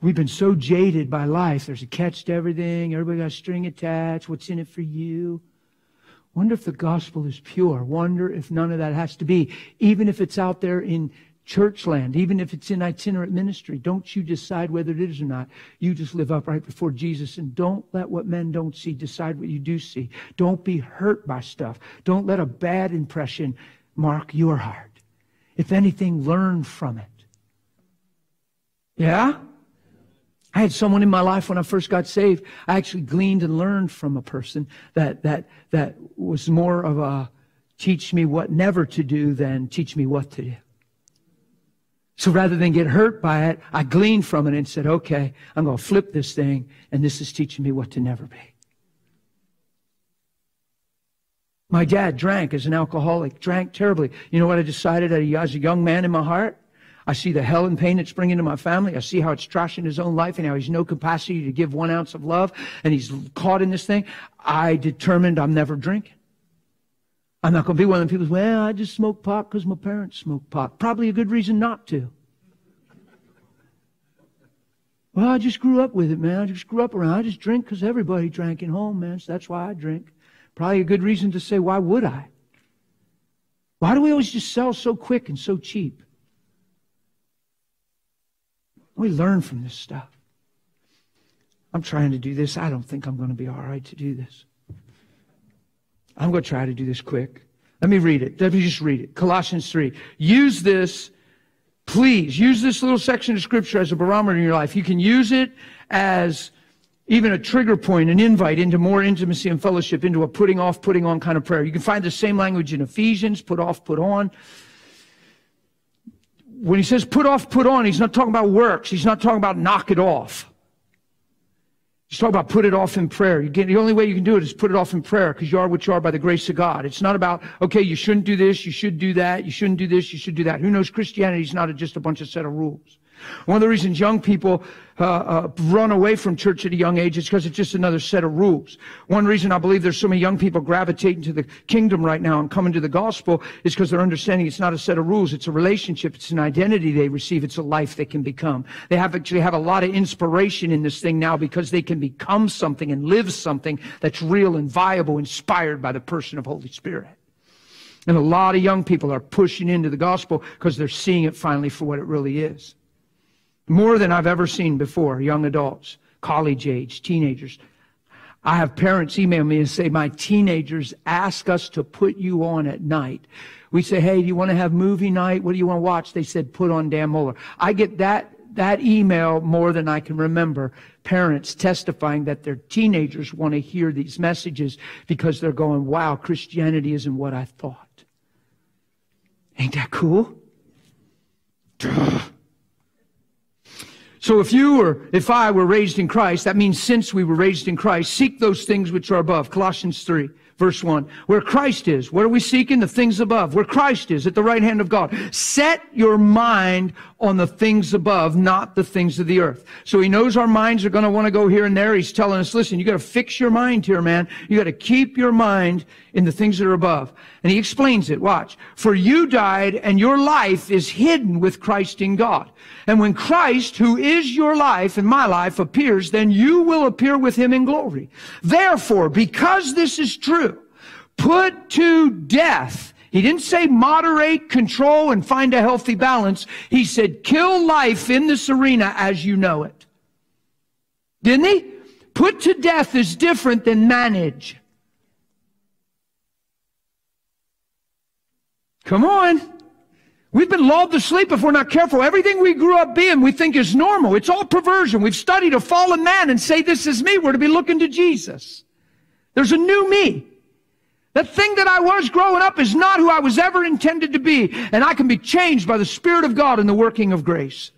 We've been so jaded by life. There's a catch to everything. Everybody got a string attached. What's in it for you? Wonder if the gospel is pure. Wonder if none of that has to be. Even if it's out there in church land, even if it's in itinerant ministry, don't you decide whether it is or not. You just live upright before Jesus and don't let what men don't see decide what you do see. Don't be hurt by stuff. Don't let a bad impression mark your heart. If anything, learn from it. Yeah? I had someone in my life when I first got saved. I actually gleaned and learned from a person that, that, that was more of a teach me what never to do than teach me what to do. So rather than get hurt by it, I gleaned from it and said, okay, I'm going to flip this thing and this is teaching me what to never be. My dad drank as an alcoholic, drank terribly. You know what I decided as a young man in my heart? I see the hell and pain it's bringing to my family. I see how it's trashing his own life and how he's no capacity to give one ounce of love and he's caught in this thing. I determined I'm never drinking. I'm not going to be one of the people, well, I just smoke pot because my parents smoke pot. Probably a good reason not to. Well, I just grew up with it, man. I just grew up around. I just drink because everybody drank at home, man. So that's why I drink. Probably a good reason to say, why would I? Why do we always just sell so quick and so cheap? We learn from this stuff. I'm trying to do this. I don't think I'm going to be all right to do this. I'm going to try to do this quick. Let me read it. Let me just read it. Colossians 3. Use this, please, use this little section of scripture as a barometer in your life. You can use it as even a trigger point, an invite into more intimacy and fellowship, into a putting off, putting on kind of prayer. You can find the same language in Ephesians, put off, put on. When he says put off, put on, he's not talking about works. He's not talking about knock it off. He's talking about put it off in prayer. Get, the only way you can do it is put it off in prayer because you are what you are by the grace of God. It's not about, okay, you shouldn't do this, you should do that, you shouldn't do this, you should do that. Who knows? Christianity is not just a bunch of set of rules. One of the reasons young people uh, uh, run away from church at a young age is because it's just another set of rules. One reason I believe there's so many young people gravitating to the kingdom right now and coming to the gospel is because they're understanding it's not a set of rules. It's a relationship. It's an identity they receive. It's a life they can become. They have actually have a lot of inspiration in this thing now because they can become something and live something that's real and viable, inspired by the person of Holy Spirit. And a lot of young people are pushing into the gospel because they're seeing it finally for what it really is. More than I've ever seen before, young adults, college age, teenagers. I have parents email me and say, my teenagers ask us to put you on at night. We say, hey, do you want to have movie night? What do you want to watch? They said, put on Dan Mohler. I get that, that email more than I can remember. Parents testifying that their teenagers want to hear these messages because they're going, wow, Christianity isn't what I thought. Ain't that cool? Duh. So if you or if I were raised in Christ, that means since we were raised in Christ, seek those things which are above. Colossians 3, verse 1. Where Christ is. What are we seeking? The things above. Where Christ is, at the right hand of God. Set your mind on the things above, not the things of the earth. So he knows our minds are going to want to go here and there. He's telling us, listen, you got to fix your mind here, man. You got to keep your mind in the things that are above. And he explains it. Watch. For you died and your life is hidden with Christ in God. And when Christ, who is your life and my life, appears, then you will appear with him in glory. Therefore, because this is true, put to death he didn't say moderate, control, and find a healthy balance. He said kill life in this arena as you know it. Didn't he? Put to death is different than manage. Come on. We've been lulled to sleep if we're not careful. Everything we grew up being, we think is normal. It's all perversion. We've studied a fallen man and say, this is me. We're to be looking to Jesus. There's a new me. That thing that I was growing up is not who I was ever intended to be. And I can be changed by the Spirit of God and the working of grace.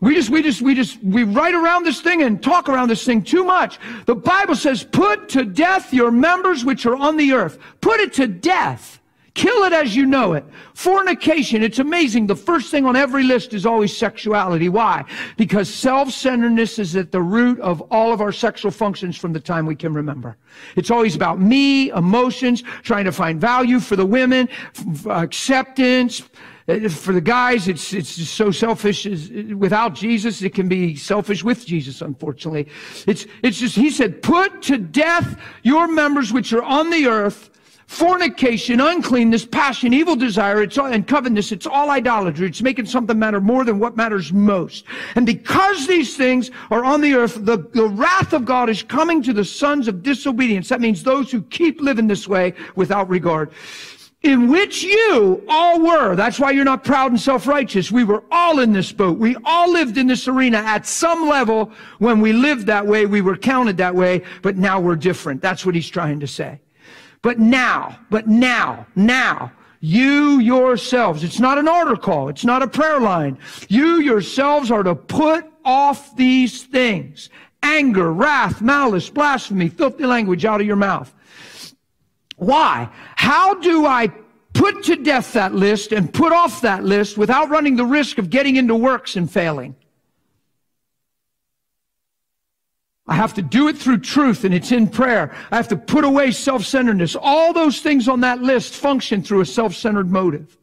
We just, we just, we just, we write around this thing and talk around this thing too much. The Bible says, put to death your members which are on the earth. Put it to death. Kill it as you know it. Fornication, it's amazing. The first thing on every list is always sexuality. Why? Because self-centeredness is at the root of all of our sexual functions from the time we can remember. It's always about me, emotions, trying to find value for the women, acceptance, uh, for the guys, it's it's so selfish. Without Jesus, it can be selfish with Jesus. Unfortunately, it's it's just He said, "Put to death your members which are on the earth, fornication, uncleanness, passion, evil desire, it's all, and covetousness, it's all idolatry. It's making something matter more than what matters most. And because these things are on the earth, the, the wrath of God is coming to the sons of disobedience. That means those who keep living this way without regard. In which you all were. That's why you're not proud and self-righteous. We were all in this boat. We all lived in this arena at some level. When we lived that way, we were counted that way, but now we're different. That's what he's trying to say. But now, but now, now, you yourselves, it's not an altar call, it's not a prayer line. You yourselves are to put off these things anger, wrath, malice, blasphemy, filthy language out of your mouth. Why? How do I put to death that list and put off that list without running the risk of getting into works and failing? I have to do it through truth and it's in prayer. I have to put away self-centeredness. All those things on that list function through a self-centered motive.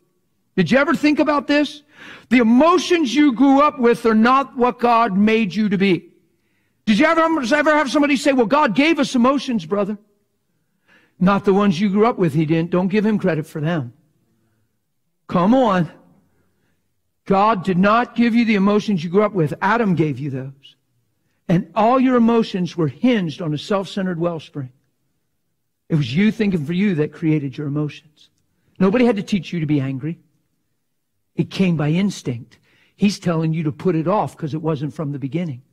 Did you ever think about this? The emotions you grew up with are not what God made you to be. Did you ever, ever have somebody say, well, God gave us emotions, brother? Not the ones you grew up with, he didn't. Don't give him credit for them. Come on. God did not give you the emotions you grew up with. Adam gave you those. And all your emotions were hinged on a self-centered wellspring. It was you thinking for you that created your emotions. Nobody had to teach you to be angry. It came by instinct. He's telling you to put it off because it wasn't from the beginning.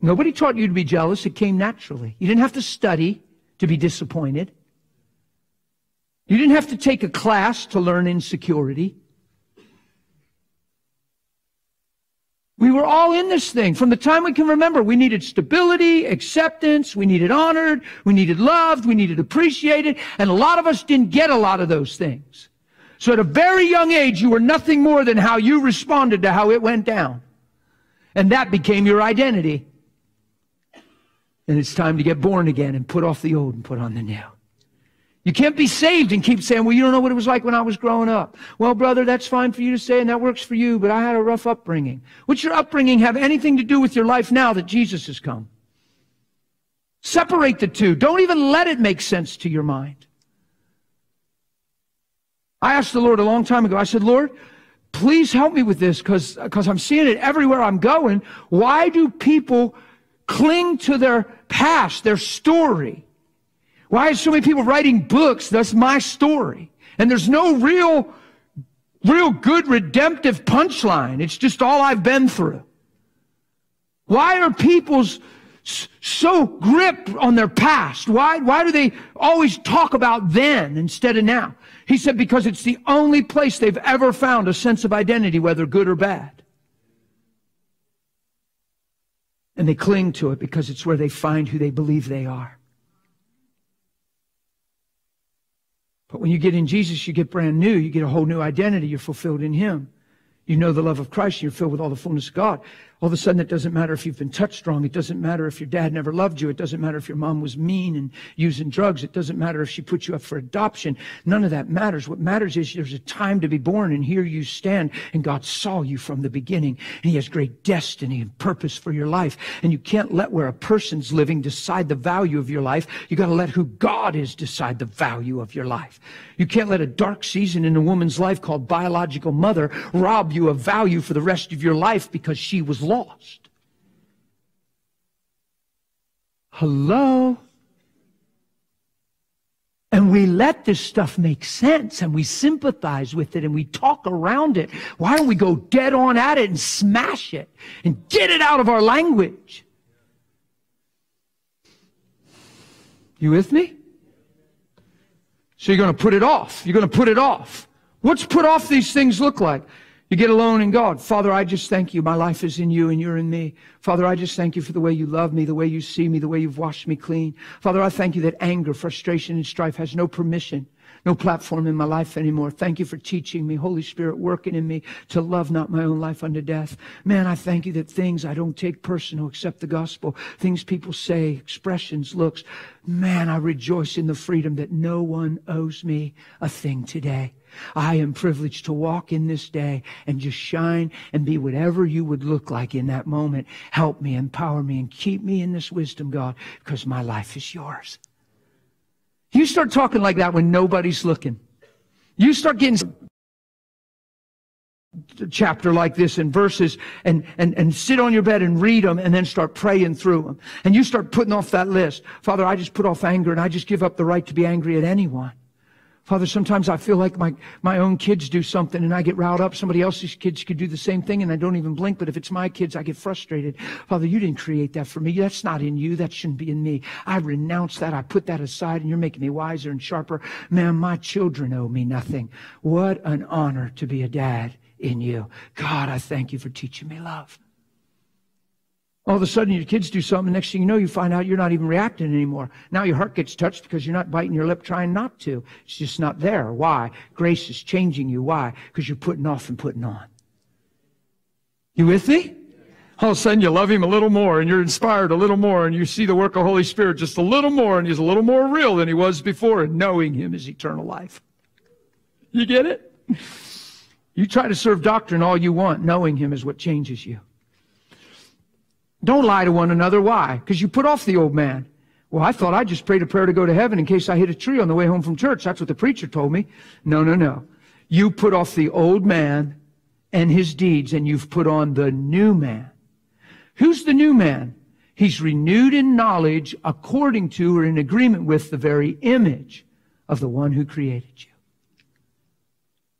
Nobody taught you to be jealous. It came naturally. You didn't have to study to be disappointed. You didn't have to take a class to learn insecurity. We were all in this thing. From the time we can remember, we needed stability, acceptance, we needed honored, we needed loved, we needed appreciated, and a lot of us didn't get a lot of those things. So at a very young age, you were nothing more than how you responded to how it went down. And that became your identity. And it's time to get born again and put off the old and put on the new. You can't be saved and keep saying, well, you don't know what it was like when I was growing up. Well, brother, that's fine for you to say and that works for you, but I had a rough upbringing. What's your upbringing have anything to do with your life now that Jesus has come? Separate the two. Don't even let it make sense to your mind. I asked the Lord a long time ago, I said, Lord, please help me with this because, because I'm seeing it everywhere I'm going. Why do people cling to their past, their story? Why are so many people writing books? That's my story. And there's no real, real good redemptive punchline. It's just all I've been through. Why are people's so gripped on their past? Why, why do they always talk about then instead of now? He said because it's the only place they've ever found a sense of identity, whether good or bad. And they cling to it because it's where they find who they believe they are. But when you get in Jesus, you get brand new. You get a whole new identity. You're fulfilled in Him. You know the love of Christ. You're filled with all the fullness of God all of a sudden it doesn't matter if you've been touched wrong. It doesn't matter if your dad never loved you. It doesn't matter if your mom was mean and using drugs. It doesn't matter if she put you up for adoption. None of that matters. What matters is there's a time to be born and here you stand and God saw you from the beginning and he has great destiny and purpose for your life. And you can't let where a person's living decide the value of your life. You got to let who God is decide the value of your life. You can't let a dark season in a woman's life called biological mother rob you of value for the rest of your life because she was lost. Hello? And we let this stuff make sense and we sympathize with it and we talk around it. Why don't we go dead on at it and smash it and get it out of our language? You with me? So you're going to put it off. You're going to put it off. What's put off these things look like? You get alone in God. Father, I just thank you. My life is in you and you're in me. Father, I just thank you for the way you love me, the way you see me, the way you've washed me clean. Father, I thank you that anger, frustration, and strife has no permission, no platform in my life anymore. Thank you for teaching me, Holy Spirit, working in me to love not my own life unto death. Man, I thank you that things I don't take personal except the gospel, things people say, expressions, looks. Man, I rejoice in the freedom that no one owes me a thing today. I am privileged to walk in this day and just shine and be whatever you would look like in that moment. Help me, empower me, and keep me in this wisdom, God, because my life is yours. You start talking like that when nobody's looking. You start getting chapter like this and verses and, and, and sit on your bed and read them and then start praying through them. And you start putting off that list. Father, I just put off anger and I just give up the right to be angry at anyone. Father, sometimes I feel like my, my own kids do something and I get riled up. Somebody else's kids could do the same thing and I don't even blink. But if it's my kids, I get frustrated. Father, you didn't create that for me. That's not in you. That shouldn't be in me. I renounce that. I put that aside and you're making me wiser and sharper. Man, my children owe me nothing. What an honor to be a dad in you. God, I thank you for teaching me love. All of a sudden, your kids do something. Next thing you know, you find out you're not even reacting anymore. Now your heart gets touched because you're not biting your lip trying not to. It's just not there. Why? Grace is changing you. Why? Because you're putting off and putting on. You with me? All of a sudden, you love him a little more and you're inspired a little more and you see the work of Holy Spirit just a little more and he's a little more real than he was before and knowing him is eternal life. You get it? You try to serve doctrine all you want. Knowing him is what changes you. Don't lie to one another. Why? Because you put off the old man. Well, I thought I just prayed a prayer to go to heaven in case I hit a tree on the way home from church. That's what the preacher told me. No, no, no. You put off the old man and his deeds and you've put on the new man. Who's the new man? He's renewed in knowledge according to or in agreement with the very image of the one who created you.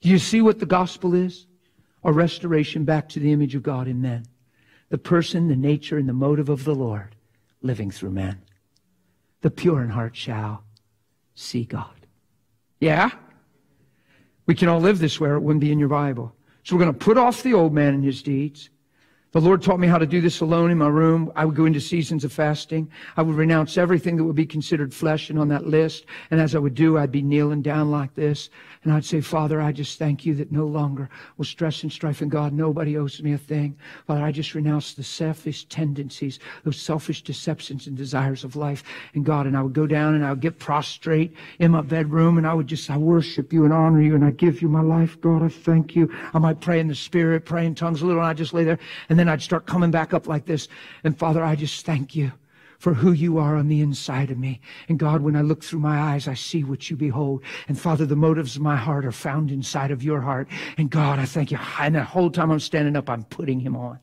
Do you see what the gospel is? A restoration back to the image of God in men. The person, the nature, and the motive of the Lord living through men. The pure in heart shall see God. Yeah? We can all live this way or it wouldn't be in your Bible. So we're going to put off the old man and his deeds. The Lord taught me how to do this alone in my room. I would go into seasons of fasting. I would renounce everything that would be considered flesh and on that list. And as I would do, I'd be kneeling down like this. And I'd say, Father, I just thank you that no longer will stress and strife in God. Nobody owes me a thing. Father, I just renounce the selfish tendencies, those selfish deceptions and desires of life and God. And I would go down and I would get prostrate in my bedroom and I would just, I worship you and honor you and I give you my life. God, I thank you. I might pray in the spirit, pray in tongues a little and I just lay there. And then then I'd start coming back up like this. And Father, I just thank you for who you are on the inside of me. And God, when I look through my eyes, I see what you behold. And Father, the motives of my heart are found inside of your heart. And God, I thank you. And the whole time I'm standing up, I'm putting him on.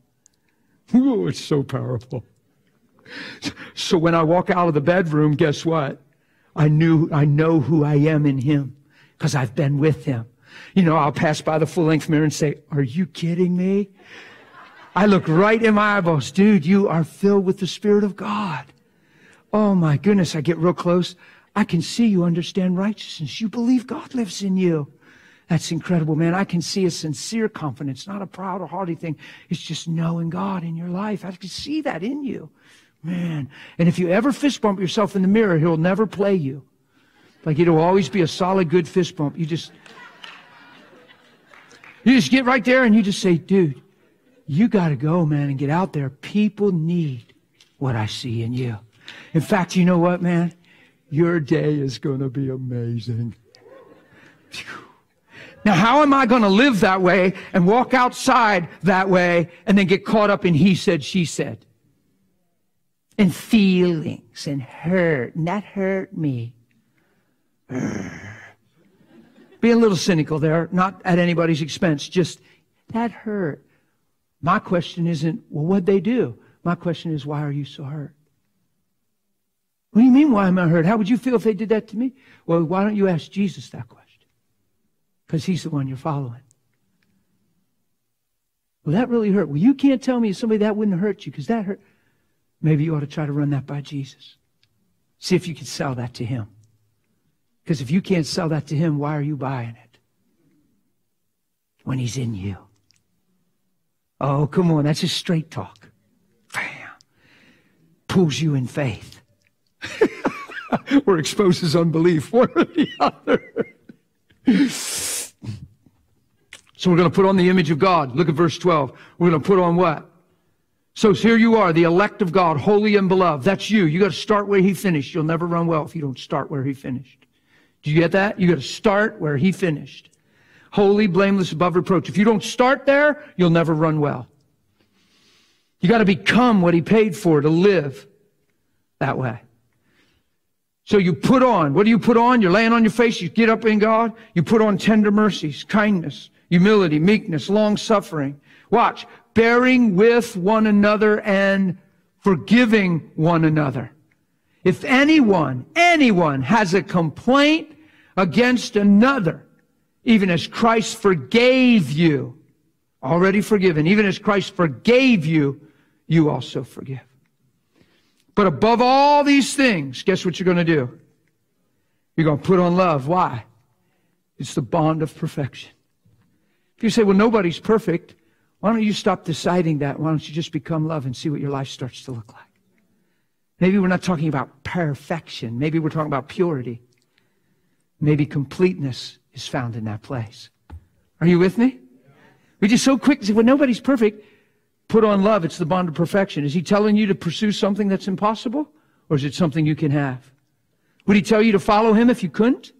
Oh, it's so powerful. So when I walk out of the bedroom, guess what? I knew, I know who I am in him because I've been with him. You know, I'll pass by the full length mirror and say, are you kidding me? I look right in my eyeballs. Dude, you are filled with the Spirit of God. Oh my goodness. I get real close. I can see you understand righteousness. You believe God lives in you. That's incredible, man. I can see a sincere confidence, not a proud or haughty thing. It's just knowing God in your life. I can see that in you. Man. And if you ever fist bump yourself in the mirror, he'll never play you. Like it'll always be a solid, good fist bump. You just, you just get right there and you just say, dude, you got to go, man, and get out there. People need what I see in you. In fact, you know what, man? Your day is going to be amazing. Now, how am I going to live that way and walk outside that way and then get caught up in he said, she said? And feelings and hurt. And that hurt me. Be a little cynical there, not at anybody's expense. Just that hurt. My question isn't, well, what'd they do? My question is, why are you so hurt? What do you mean, why am I hurt? How would you feel if they did that to me? Well, why don't you ask Jesus that question? Because he's the one you're following. Well, that really hurt. Well, you can't tell me somebody that wouldn't hurt you because that hurt. Maybe you ought to try to run that by Jesus. See if you can sell that to him. Because if you can't sell that to him, why are you buying it? When he's in you. Oh, come on. That's just straight talk. Bam. Pulls you in faith. or exposes unbelief, one or the other. so we're going to put on the image of God. Look at verse 12. We're going to put on what? So here you are, the elect of God, holy and beloved. That's you. You got to start where he finished. You'll never run well if you don't start where he finished. Do you get that? You got to start where he finished holy, blameless, above reproach. If you don't start there, you'll never run well. You got to become what he paid for to live that way. So you put on, what do you put on? You're laying on your face, you get up in God, you put on tender mercies, kindness, humility, meekness, long suffering. Watch, bearing with one another and forgiving one another. If anyone, anyone has a complaint against another, even as Christ forgave you, already forgiven, even as Christ forgave you, you also forgive. But above all these things, guess what you're going to do? You're going to put on love. Why? It's the bond of perfection. If you say, well, nobody's perfect, why don't you stop deciding that? Why don't you just become love and see what your life starts to look like? Maybe we're not talking about perfection. Maybe we're talking about purity. Maybe completeness is found in that place. Are you with me? We just so quick to say, well, nobody's perfect. Put on love. It's the bond of perfection. Is he telling you to pursue something that's impossible? Or is it something you can have? Would he tell you to follow him if you couldn't?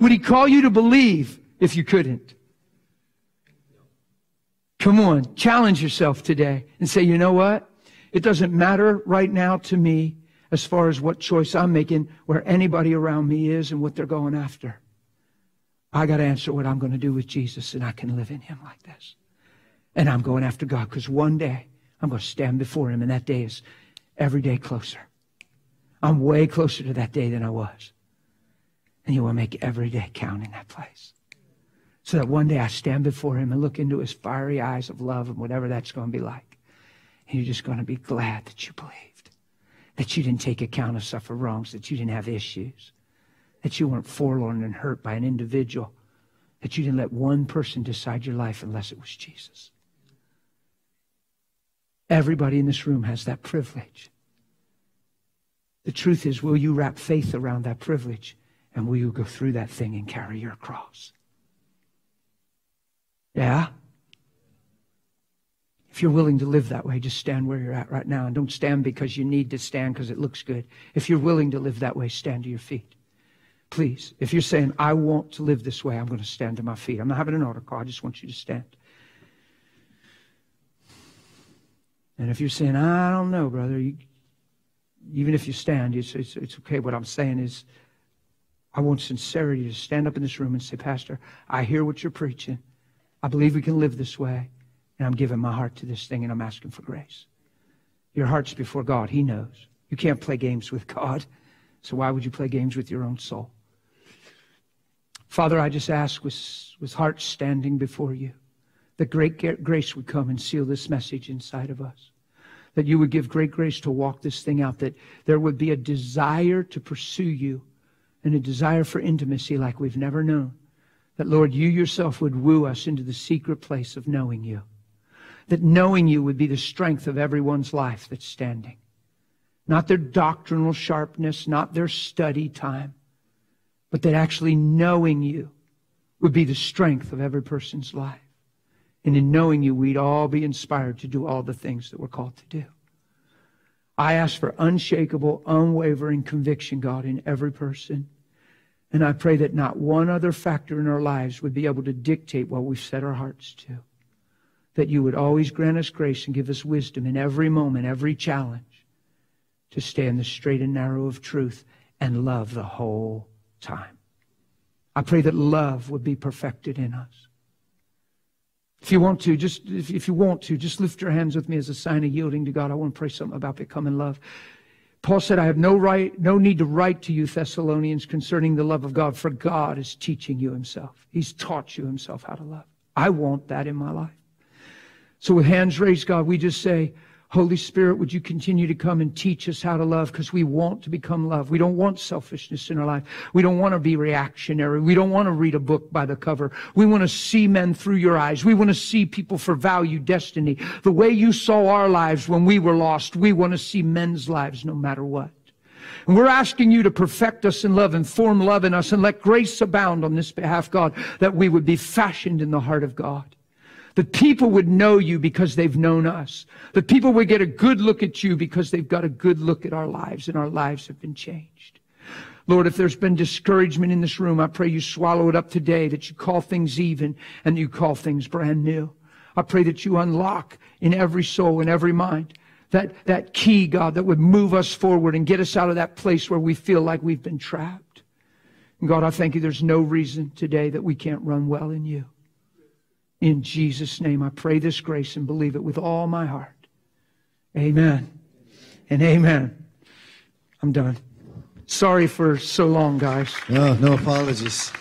Would he call you to believe if you couldn't? Come on, challenge yourself today and say, you know what? It doesn't matter right now to me as far as what choice I'm making, where anybody around me is and what they're going after. I got to answer what I'm going to do with Jesus, and I can live in Him like this. And I'm going after God because one day I'm going to stand before Him, and that day is every day closer. I'm way closer to that day than I was. And you will make every day count in that place. So that one day I stand before Him and look into His fiery eyes of love and whatever that's going to be like. And you're just going to be glad that you believed, that you didn't take account of suffer wrongs, that you didn't have issues, that you weren't forlorn and hurt by an individual, that you didn't let one person decide your life unless it was Jesus. Everybody in this room has that privilege. The truth is, will you wrap faith around that privilege and will you go through that thing and carry your cross? Yeah? If you're willing to live that way, just stand where you're at right now. And don't stand because you need to stand because it looks good. If you're willing to live that way, stand to your feet. Please. If you're saying, I want to live this way, I'm going to stand to my feet. I'm not having an altar call. I just want you to stand. And if you're saying, I don't know, brother, you, even if you stand, it's, it's, it's okay. What I'm saying is, I want sincerity to stand up in this room and say, Pastor, I hear what you're preaching. I believe we can live this way. And I'm giving my heart to this thing and I'm asking for grace. Your heart's before God. He knows. You can't play games with God. So why would you play games with your own soul? Father, I just ask with, with hearts standing before you that great grace would come and seal this message inside of us. That you would give great grace to walk this thing out. That there would be a desire to pursue you and a desire for intimacy like we've never known. That, Lord, you yourself would woo us into the secret place of knowing you that knowing you would be the strength of everyone's life that's standing. Not their doctrinal sharpness, not their study time, but that actually knowing you would be the strength of every person's life. And in knowing you, we'd all be inspired to do all the things that we're called to do. I ask for unshakable, unwavering conviction, God, in every person. And I pray that not one other factor in our lives would be able to dictate what we've set our hearts to that you would always grant us grace and give us wisdom in every moment, every challenge, to stay in the straight and narrow of truth and love the whole time. I pray that love would be perfected in us. If you want to, just if, if you want to, just lift your hands with me as a sign of yielding to God. I want to pray something about becoming love. Paul said, I have no right, no need to write to you, Thessalonians, concerning the love of God, for God is teaching you himself. He's taught you himself how to love. I want that in my life. So with hands raised, God, we just say, Holy Spirit, would you continue to come and teach us how to love because we want to become love. We don't want selfishness in our life. We don't want to be reactionary. We don't want to read a book by the cover. We want to see men through your eyes. We want to see people for value, destiny. The way you saw our lives when we were lost, we want to see men's lives no matter what. And we're asking you to perfect us in love and form love in us and let grace abound on this behalf, God, that we would be fashioned in the heart of God. The people would know you because they've known us. The people would get a good look at you because they've got a good look at our lives and our lives have been changed. Lord, if there's been discouragement in this room, I pray you swallow it up today, that you call things even and you call things brand new. I pray that you unlock in every soul, in every mind, that, that key, God, that would move us forward and get us out of that place where we feel like we've been trapped. And God, I thank you there's no reason today that we can't run well in you. In Jesus' name, I pray this grace and believe it with all my heart. Amen and amen. I'm done. Sorry for so long, guys. No, no apologies.